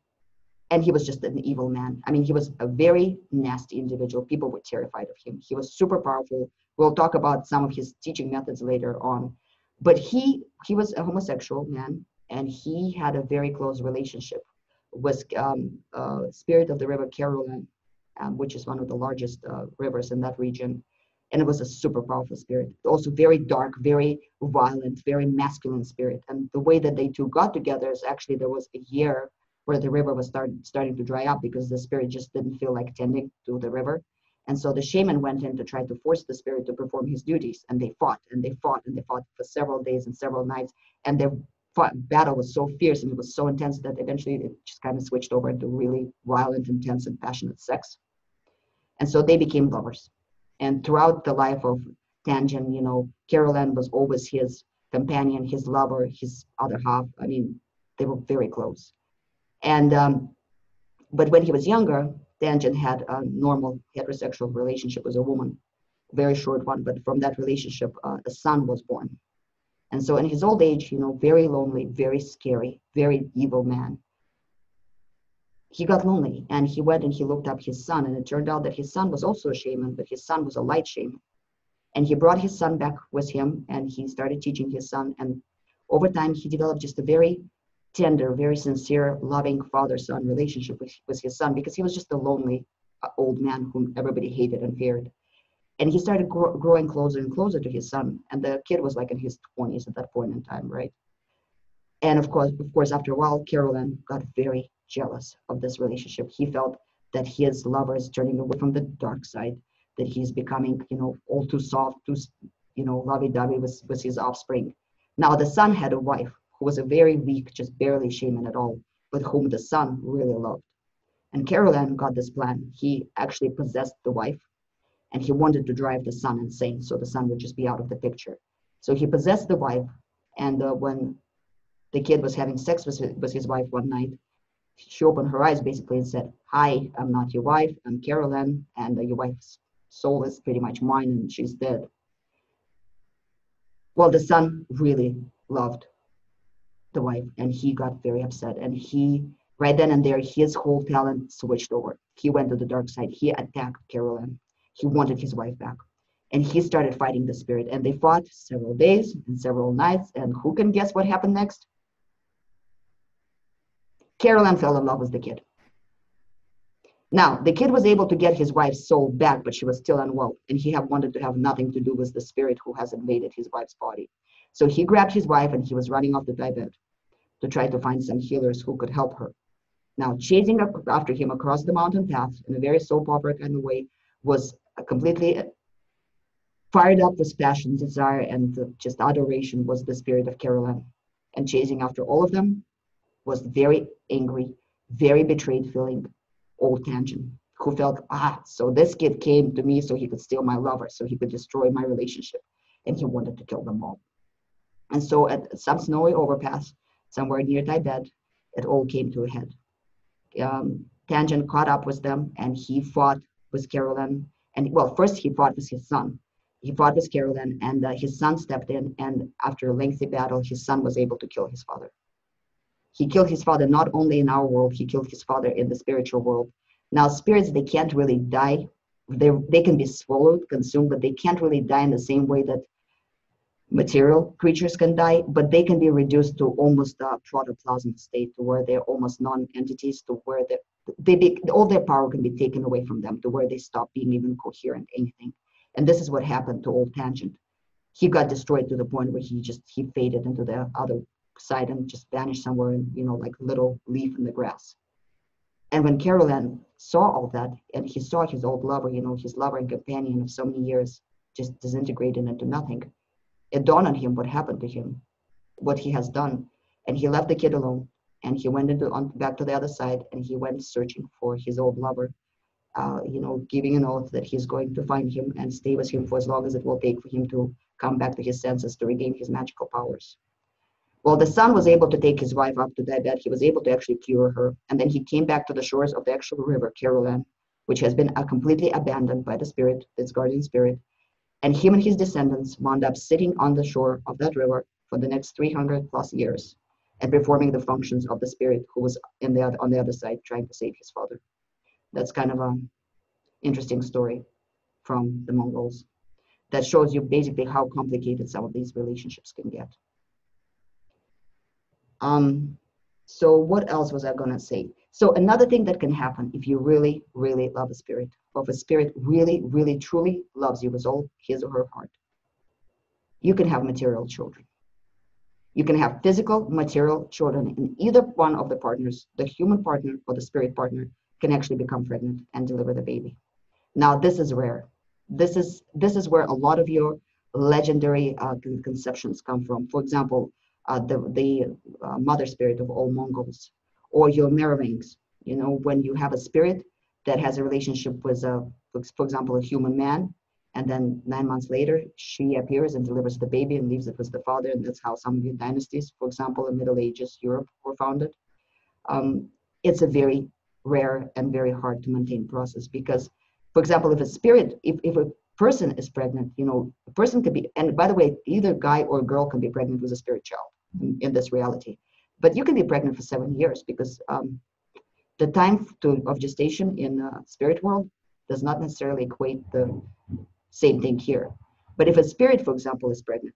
Speaker 2: And he was just an evil man. I mean, he was a very nasty individual. People were terrified of him. He was super powerful. We'll talk about some of his teaching methods later on. But he he was a homosexual man, and he had a very close relationship with um, uh, spirit of the river Caroline, um, which is one of the largest uh, rivers in that region. And it was a super powerful spirit. Also very dark very violent very masculine spirit. And the way that they two got together is actually there was a year where the river was start, starting to dry up because the spirit just didn't feel like tending to the river. And so the shaman went in to try to force the spirit to perform his duties. And they fought and they fought and they fought for several days and several nights. And their fought, battle was so fierce and it was so intense that eventually it just kind of switched over into really violent intense and passionate sex and so they became lovers and throughout the life of Tanjin, you know, Caroline was always his companion, his lover, his other half. I mean, they were very close. And um, but when he was younger, Tanjin had a normal heterosexual relationship with a woman, very short one. But from that relationship, uh, a son was born. And so in his old age, you know, very lonely, very scary, very evil man. He got lonely and he went and he looked up his son and it turned out that his son was also a shaman but his son was a light shaman. And he brought his son back with him and he started teaching his son. And over time he developed just a very tender very sincere loving father-son relationship with, with his son because he was just a lonely uh, old man whom everybody hated and feared and he started gro- growing closer and closer to his son and the kid was like in his 20s at that point in time right and of course of course after a while carolyn got very jealous of this relationship. He felt that his lover is turning away from the dark side, that he's becoming, you know, all too soft, too, you know, lovey-dovey with, with his offspring. Now the son had a wife who was a very weak, just barely shaman at all, but whom the son really loved. And Caroline got this plan. He actually possessed the wife and he wanted to drive the son insane so the son would just be out of the picture. So he possessed the wife and uh, when the kid was having sex with, with his wife one night, she opened her eyes basically and said, Hi, I'm not your wife, I'm Carolyn, and uh, your wife's soul is pretty much mine and she's dead. Well, the son really loved the wife and he got very upset. And he, right then and there, his whole talent switched over. He went to the dark side. He attacked Carolyn. He wanted his wife back. And he started fighting the spirit. And they fought several days and several nights. And who can guess what happened next? Carolyn fell in love with the kid. Now, the kid was able to get his wife's soul back, but she was still unwell, and he had wanted to have nothing to do with the spirit who has invaded his wife's body. So he grabbed his wife and he was running off to Tibet to try to find some healers who could help her. Now, chasing after him across the mountain path in a very soap opera kind of way was completely fired up with passion, desire, and just adoration was the spirit of Caroline. And chasing after all of them was very angry, very betrayed feeling old Tanjin, who felt, ah, so this kid came to me so he could steal my lover, so he could destroy my relationship. And he wanted to kill them all. And so at some snowy overpass, somewhere near Tibet, it all came to a head. Um, Tanjin caught up with them and he fought with Carolyn. And well, first he fought with his son. He fought with Carolyn and uh, his son stepped in. And after a lengthy battle, his son was able to kill his father. He killed his father not only in our world, he killed his father in the spiritual world. Now, spirits, they can't really die. They, they can be swallowed, consumed, but they can't really die in the same way that material creatures can die, but they can be reduced to almost a protoplasm state, to where they're almost non-entities, to where they, they be, all their power can be taken away from them, to where they stop being even coherent, anything. And this is what happened to Old Tanjin. He got destroyed to the point where he just he faded into the other side and just vanished somewhere, and, you know, like little leaf in the grass. And when Carolyn saw all that, and he saw his old lover, you know, his lover and companion of so many years, just disintegrated into nothing, it dawned on him what happened to him. what he has done. And he left the kid alone and he went into on back to the other side and he went searching for his old lover. Uh, you know, giving an oath that he's going to find him and stay with him for as long as it will take for him to come back to his senses to regain his magical powers. Well, the son was able to take his wife up to Tibet. He was able to actually cure her. And then he came back to the shores of the actual river, Carolan, which has been uh, completely abandoned by the spirit, its guardian spirit. And him and his descendants wound up sitting on the shore of that river for the next 300 plus years and performing the functions of the spirit who was in the other, on the other side trying to save his father. That's kind of a interesting story from the Mongols that shows you basically how complicated some of these relationships can get. Um, so what else was I gonna say? So another thing that can happen if you really, really love a spirit, or if a spirit really, really, truly loves you with all his or her heart, you can have material children. You can have physical, material children, and either one of the partners, the human partner or the spirit partner, can actually become pregnant and deliver the baby. Now, this is rare. This is this is where a lot of your legendary uh, conceptions come from. For example, uh, the the uh, mother spirit of all Mongols, or your Merovingians. You know, when you have a spirit that has a relationship with a, for example, a human man, and then nine months later she appears and delivers the baby and leaves it with the father, and that's how some of your dynasties, for example, in Middle Ages Europe, were founded. Um, it's a very rare and very hard to maintain process because, for example, if a spirit, if, if a person is pregnant, you know, a person could be, and by the way, either guy or girl can be pregnant with a spirit child in, in this reality. But you can be pregnant for seven years because um, the time to, of gestation in uh, spirit world does not necessarily equate the same thing here. But if a spirit, for example, is pregnant,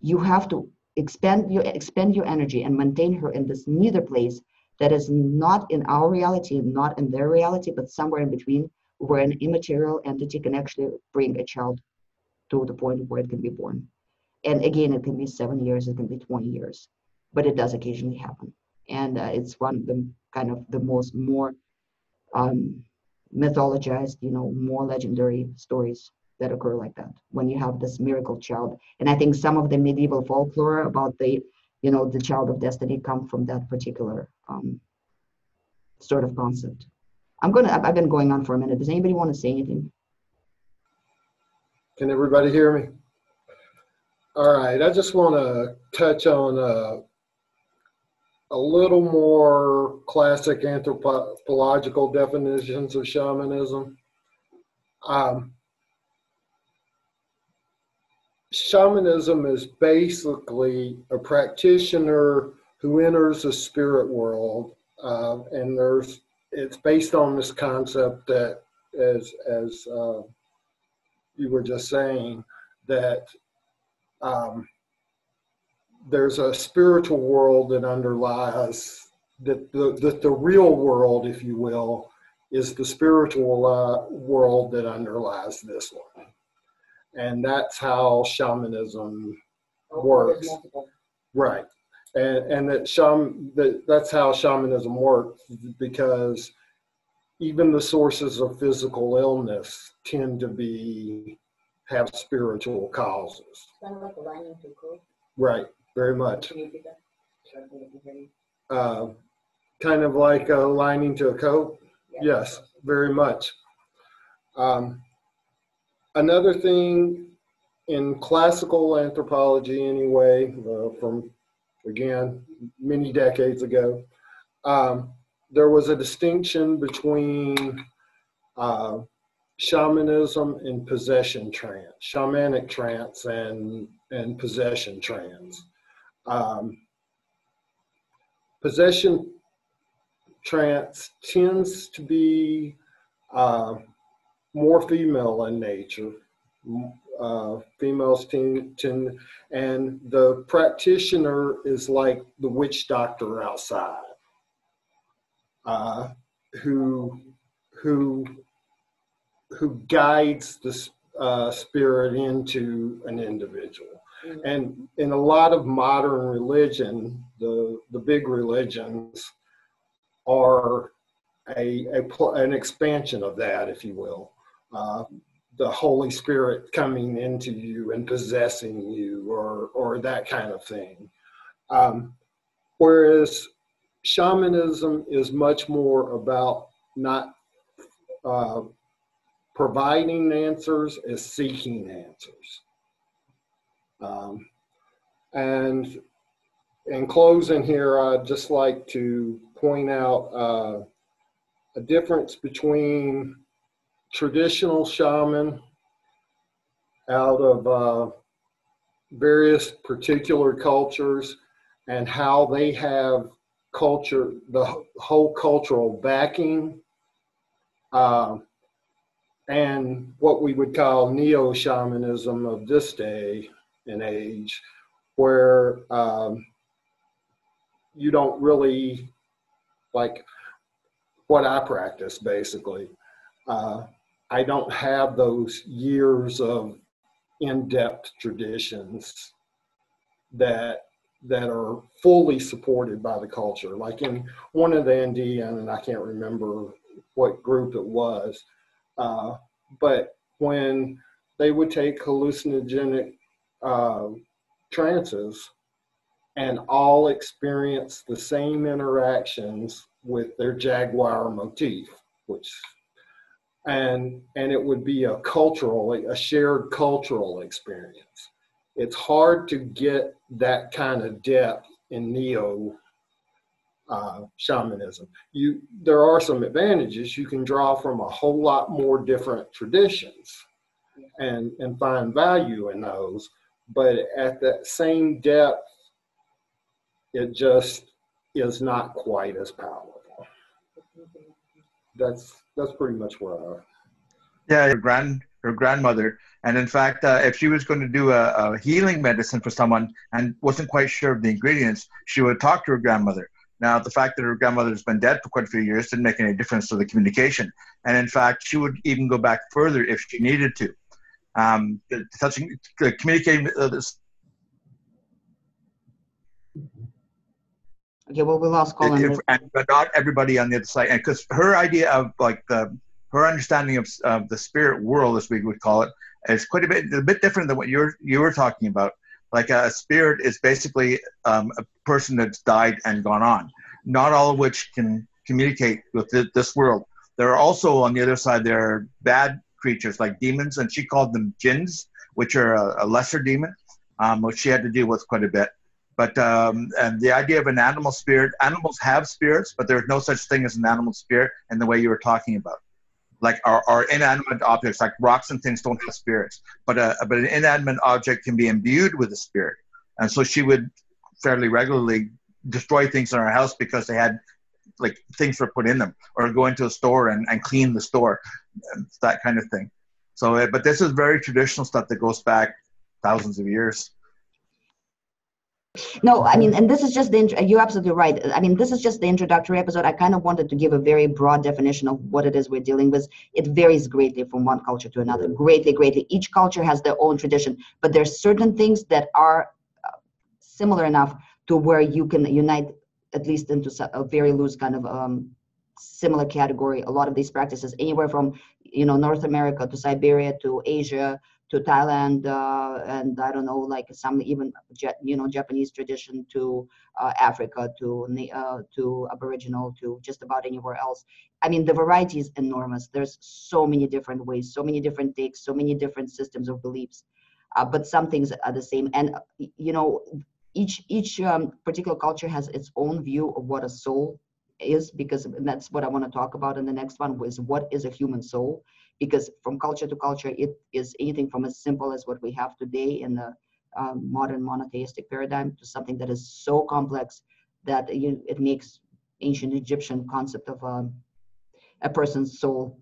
Speaker 2: you have to expend your expend your energy and maintain her in this neither place that is not in our reality, not in their reality, but somewhere in between, where an immaterial entity can actually bring a child to the point where it can be born. And again, it can be seven years, it can be 20 years, but it does occasionally happen. And uh, it's one of the kind of the most more um, mythologized, you know, more legendary stories that occur like that when you have this miracle child. And I think some of the medieval folklore about the you know, the child of destiny come from that particular um, sort of concept. I'm gonna, I've been going on for a minute. Does anybody want to say anything?
Speaker 6: Can everybody hear me? All right, I just want to touch on uh, a little more classic anthropological definitions of shamanism. Um, shamanism is basically a practitioner who enters a spirit world, uh, and there's it's based on this concept that, as as uh, you were just saying, that um, there's a spiritual world that underlies that the, that the real world, if you will, is the spiritual uh, world that underlies this one and that's how shamanism works. Right, and and that shaman that that's how shamanism works because even the sources of physical illness tend to be have spiritual causes.
Speaker 7: Kind of like aligning to code.
Speaker 6: Right, very much.
Speaker 7: Can you do that? Sure, can you hear you?
Speaker 6: Uh, kind of like aligning to a.
Speaker 7: Yeah.
Speaker 6: Yes, very much. Um, another thing in classical anthropology, anyway, uh, from again many decades ago, um, there was a distinction between uh, shamanism and possession trance, shamanic trance and and possession trance. Um, possession trance tends to be uh, more female in nature. Uh, females tend, tend, and the practitioner is like the witch doctor outside, uh, who who who guides the uh, spirit into an individual. And in a lot of modern religion, the the big religions are a, a pl- an expansion of that, if you will uh, the Holy Spirit coming into you and possessing you, or or that kind of thing. Um, whereas shamanism is much more about not uh, providing answers as seeking answers. Um, and in closing here, I'd just like to point out uh, a difference between traditional shaman out of uh, various particular cultures and how they have culture, the whole cultural backing, uh, and what we would call neo shamanism of this day and age, where um, you don't really like what I practice basically. Uh, I don't have those years of in-depth traditions that that are fully supported by the culture. Like in one of the Andean, and I can't remember what group it was, uh, but when they would take hallucinogenic uh, trances and all experience the same interactions with their jaguar motif, which and and it would be a cultural, a shared cultural experience. It's hard to get that kind of depth in neo uh, shamanism. You there are some advantages. You can draw from a whole lot more different traditions, and and find value in those. But at that same depth, it just is not quite as powerful. That's that's pretty much where I. am.
Speaker 4: Yeah, her grand her grandmother, and in fact, uh, if she was going to do a, a healing medicine for someone and wasn't quite sure of the ingredients, she would talk to her grandmother. Now, the fact that her grandmother's been dead for quite a few years didn't make any difference to the communication. And in fact, she would even go back further if she needed to. Um, touching, communicating. Uh,
Speaker 2: Okay, well, we lost Colin.
Speaker 4: if, and, but not everybody on the other side. And because her idea of like the her understanding of, of the spirit world, as we would call it, is quite a bit a bit different than what you're you were talking about. Like a spirit is basically um, a person that's died and gone on. Not all of which can communicate with this world. There are also on the other side there are bad creatures like demons, and she called them jinns, which are a, a lesser demon, um, which she had to deal with quite a bit. But um, and the idea of an animal spirit, animals have spirits, but there's no such thing as an animal spirit in the way you were talking about. Like our, our inanimate objects, like rocks and things, don't have spirits, but a, but an inanimate object can be imbued with a spirit. And so she would fairly regularly destroy things in our house because they had like things were put in them, or go into a store and, and clean the store, that kind of thing. So, but this is very traditional stuff that goes back thousands of years.
Speaker 2: No, I mean, and this is just the, you're absolutely right. I mean, this is just the introductory episode. I kind of wanted to give a very broad definition of what it is we're dealing with. It varies greatly from one culture to another, greatly, greatly. Each culture has their own tradition, but there's certain things that are uh, similar enough to where you can unite at least into a very loose kind of um, similar category. A lot of these practices, anywhere from, you know, North America to Siberia to Asia to Thailand uh, and I don't know, like some even you know Japanese tradition to uh, Africa to uh, to Aboriginal to just about anywhere else. I mean, the variety is enormous. There's so many different ways, so many different takes, so many different systems of beliefs. Uh, but some things are the same, and you know, each each um, particular culture has its own view of what a soul is because that's what I want to talk about in the next one was what is a human soul because from culture to culture, it is anything from as simple as what we have today in the um, modern monotheistic paradigm to something that is so complex that you, it makes ancient Egyptian concept of um, a person's soul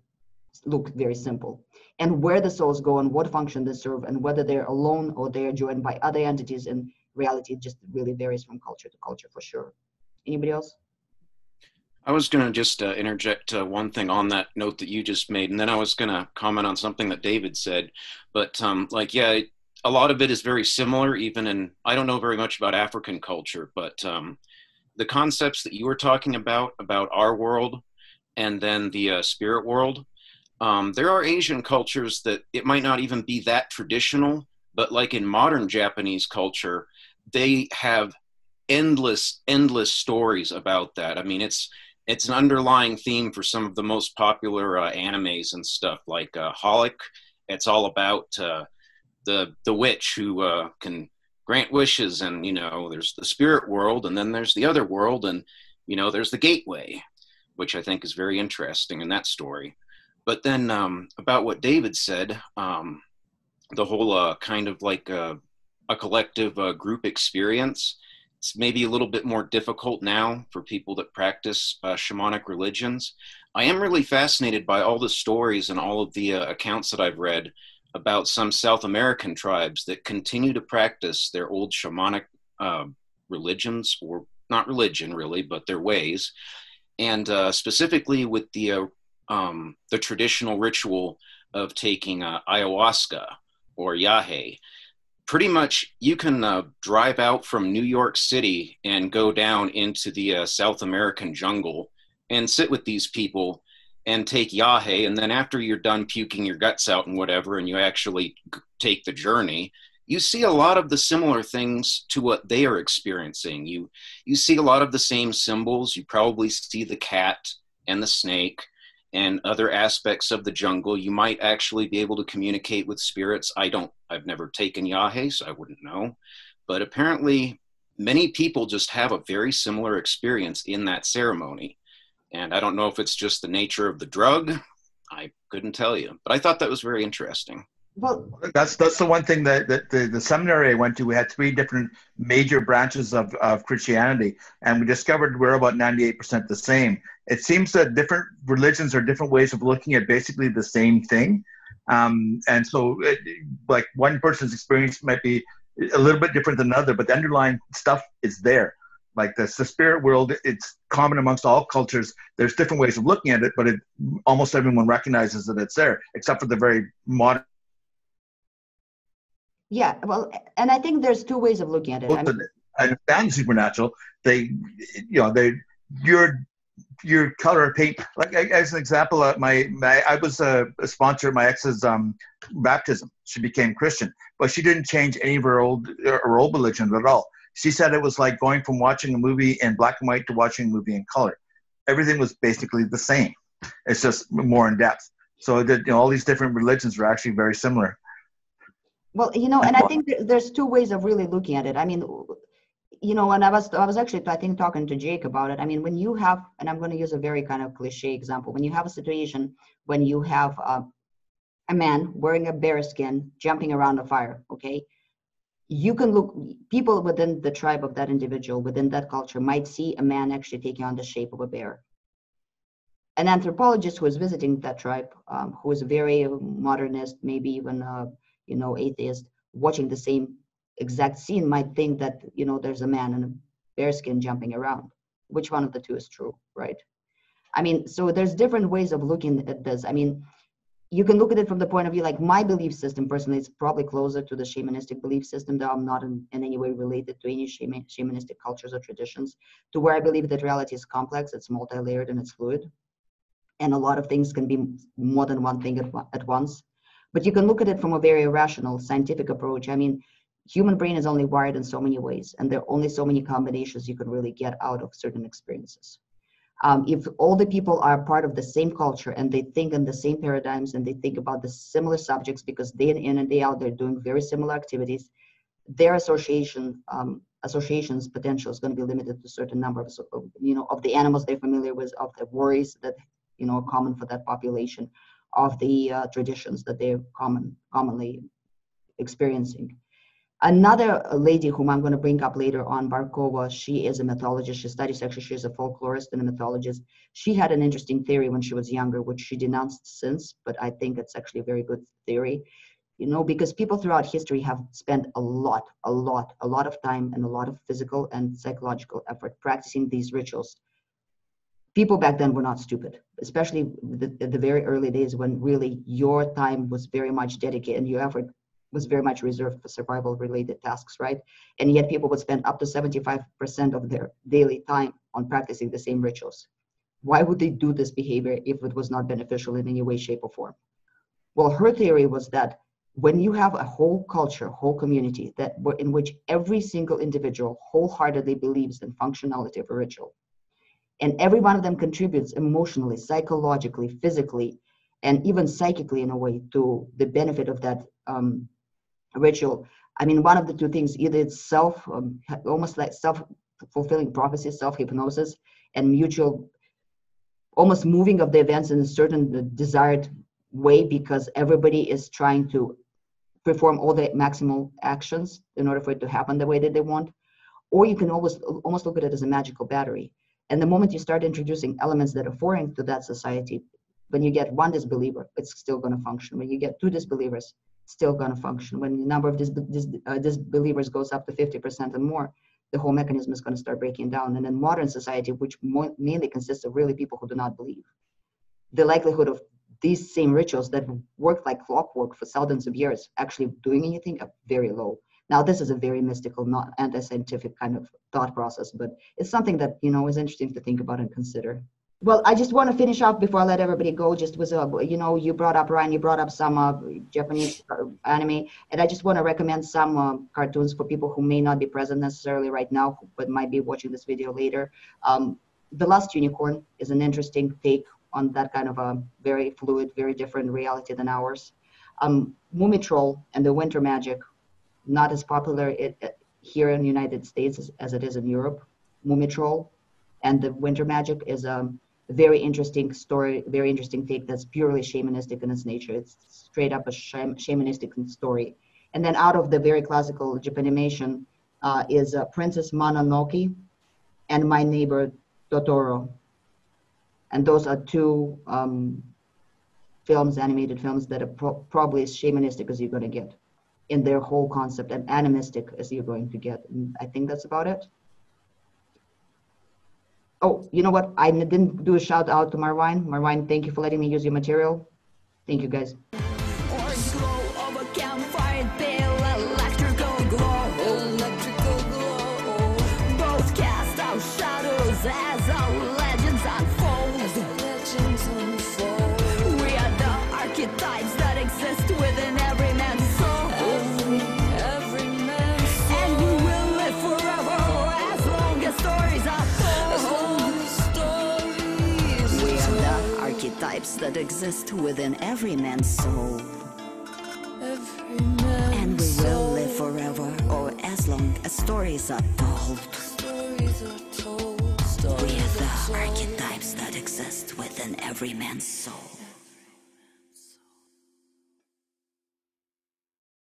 Speaker 2: look very simple. And where the souls go and what function they serve and whether they're alone or they're joined by other entities in reality just really varies from culture to culture for sure. Anybody else?
Speaker 8: I was going to just uh, interject uh, one thing on that note that you just made, and then I was going to comment on something that David said. But um, like, yeah, a lot of it is very similar. Even in, I don't know very much about African culture, but um, the concepts that you were talking about about our world and then the uh, spirit world. Um, there are Asian cultures that it might not even be that traditional, but like in modern Japanese culture, they have endless, endless stories about that. I mean, it's it's an underlying theme for some of the most popular uh, animes and stuff like uh, Holic. It's all about uh, the the witch who uh, can grant wishes, and you know, there's the spirit world, and then there's the other world, and you know, there's the gateway, which I think is very interesting in that story. But then um, about what David said, um, the whole uh, kind of like a, a collective uh, group experience. It's maybe a little bit more difficult now for people that practice uh, shamanic religions. I am really fascinated by all the stories and all of the uh, accounts that I've read about some South American tribes that continue to practice their old shamanic uh, religions, or not religion really, but their ways. And uh, specifically with the uh, um, the traditional ritual of taking uh, ayahuasca or yahe. Pretty much, you can uh, drive out from New York City and go down into the uh, South American jungle and sit with these people and take yahe. And then after you're done puking your guts out and whatever, and you actually take the journey, you see a lot of the similar things to what they are experiencing. You you see a lot of the same symbols. You probably see the cat and the snake and other aspects of the jungle. You might actually be able to communicate with spirits. I don't, I've never taken Yahe, so I wouldn't know. But apparently, many people just have a very similar experience in that ceremony. And I don't know if it's just the nature of the drug. I couldn't tell you, but I thought that was very interesting.
Speaker 2: Well,
Speaker 4: That's that's the one thing that, that the, the seminary I went to. We had three different major branches of, of Christianity, and we discovered we're about ninety eight percent the same. It seems that different religions are different ways of looking at basically the same thing, um, and so it, like one person's experience might be a little bit different than another, but the underlying stuff is there. Like the, the spirit world, it's common amongst all cultures. There's different ways of looking at it, but it, almost everyone recognizes that it's there, except for the very modern
Speaker 2: yeah, well, and I think there's two ways of looking at it. I mean,
Speaker 4: understand supernatural. They, you know, they your your color of paint. Like as an example, uh, my, my I was a, a sponsor of my ex's um, baptism. She became Christian, but she didn't change any of her old her old religion at all. She said it was like going from watching a movie in black and white to watching a movie in color. Everything was basically the same. It's just more in depth. So that you know, all these different religions are actually very similar.
Speaker 2: Well, you know, and I think there's two ways of really looking at it. I mean, you know, and I was I was actually I think talking to Jake about it. I mean, when you have, and I'm going to use a very kind of cliche example, when you have a situation when you have uh, a man wearing a bear skin jumping around a fire, okay, you can look people within the tribe of that individual within that culture might see a man actually taking on the shape of a bear. An anthropologist who is visiting that tribe, um, who is very modernist, maybe even uh, you know, atheist watching the same exact scene might think that, you know, there's a man in a bearskin jumping around. Which one of the two is true, right? I mean, so there's different ways of looking at this. I mean, you can look at it from the point of view like my belief system personally is probably closer to the shamanistic belief system though i'm not in, in any way related to any shaman, shamanistic cultures or traditions to where i believe that reality is complex it's multi-layered and it's fluid and a lot of things can be more than one thing at, at once but you can look at it from a very rational scientific approach i mean human brain is only wired in so many ways and there are only so many combinations you can really get out of certain experiences. Um, if all the people are part of the same culture and they think in the same paradigms and they think about the similar subjects because day in and day out they're doing very similar activities their association um, associations potential is going to be limited to a certain number of you know of the animals they're familiar with of the worries that you know are common for that population of the uh, traditions that they're common commonly experiencing Another lady whom I'm going to bring up later on, Barkova, she is a mythologist. She studies actually, she's a folklorist and a mythologist. She had an interesting theory when she was younger, which she denounced since, but I think it's actually a very good theory. You know, because people throughout history have spent a lot, a lot, a lot of time and a lot of physical and psychological effort practicing these rituals. People back then were not stupid, especially the, the very early days when really your time was very much dedicated and your effort was very much reserved for survival related tasks, right? And yet people would spend up to 75% of their daily time on practicing the same rituals. Why would they do this behavior if it was not beneficial in any way, shape, or form? Well, her theory was that when you have a whole culture, whole community that in which every single individual wholeheartedly believes in functionality of a ritual, and every one of them contributes emotionally, psychologically, physically, and even psychically in a way to the benefit of that um, ritual. I mean, one of the two things either it's self, um, almost like self fulfilling prophecy, self hypnosis, and mutual, almost moving of the events in a certain desired way because everybody is trying to perform all the maximal actions in order for it to happen the way that they want. Or you can always almost look at it as a magical battery. And the moment you start introducing elements that are foreign to that society, when you get one disbeliever, it's still going to function. When you get two disbelievers, still going to function. When the number of dis- dis- uh, disbelievers goes up to 50% and more, the whole mechanism is going to start breaking down. And in modern society, which mo- mainly consists of really people who do not believe, the likelihood of these same rituals that worked like clockwork for thousands of years actually doing anything are very low. Now, this is a very mystical, not anti-scientific kind of thought process, but it's something that you know is interesting to think about and consider. Well, I just want to finish off before I let everybody go. Just was a, you know, you brought up Ryan, you brought up some uh, Japanese uh, anime, and I just want to recommend some uh, cartoons for people who may not be present necessarily right now, but might be watching this video later. Um, the Last Unicorn is an interesting take on that kind of a very fluid, very different reality than ours. Um, Troll and the Winter Magic, not as popular it, it, here in the United States as, as, it is in Europe. Troll and the Winter Magic is a very interesting story, very interesting take that's purely shamanistic in its nature. It's straight up a shamanistic story. And then out of the very classical Japanimation uh, is uh, Princess Mononoke and My Neighbor Totoro and those are two um, films, animated films that are pro- probably as shamanistic as you're going to get in their whole concept and animistic as you're going to get. And I think that's about it. Oh, you know what? I didn't do a shout out to Marwaen. Marwaen, thank you for letting me use your material. Thank you, guys.
Speaker 1: That exist within every man's soul. Every man's and we will live forever, or as long as stories are told. Stories are told. Stories we are the archetypes that exist within every man's soul.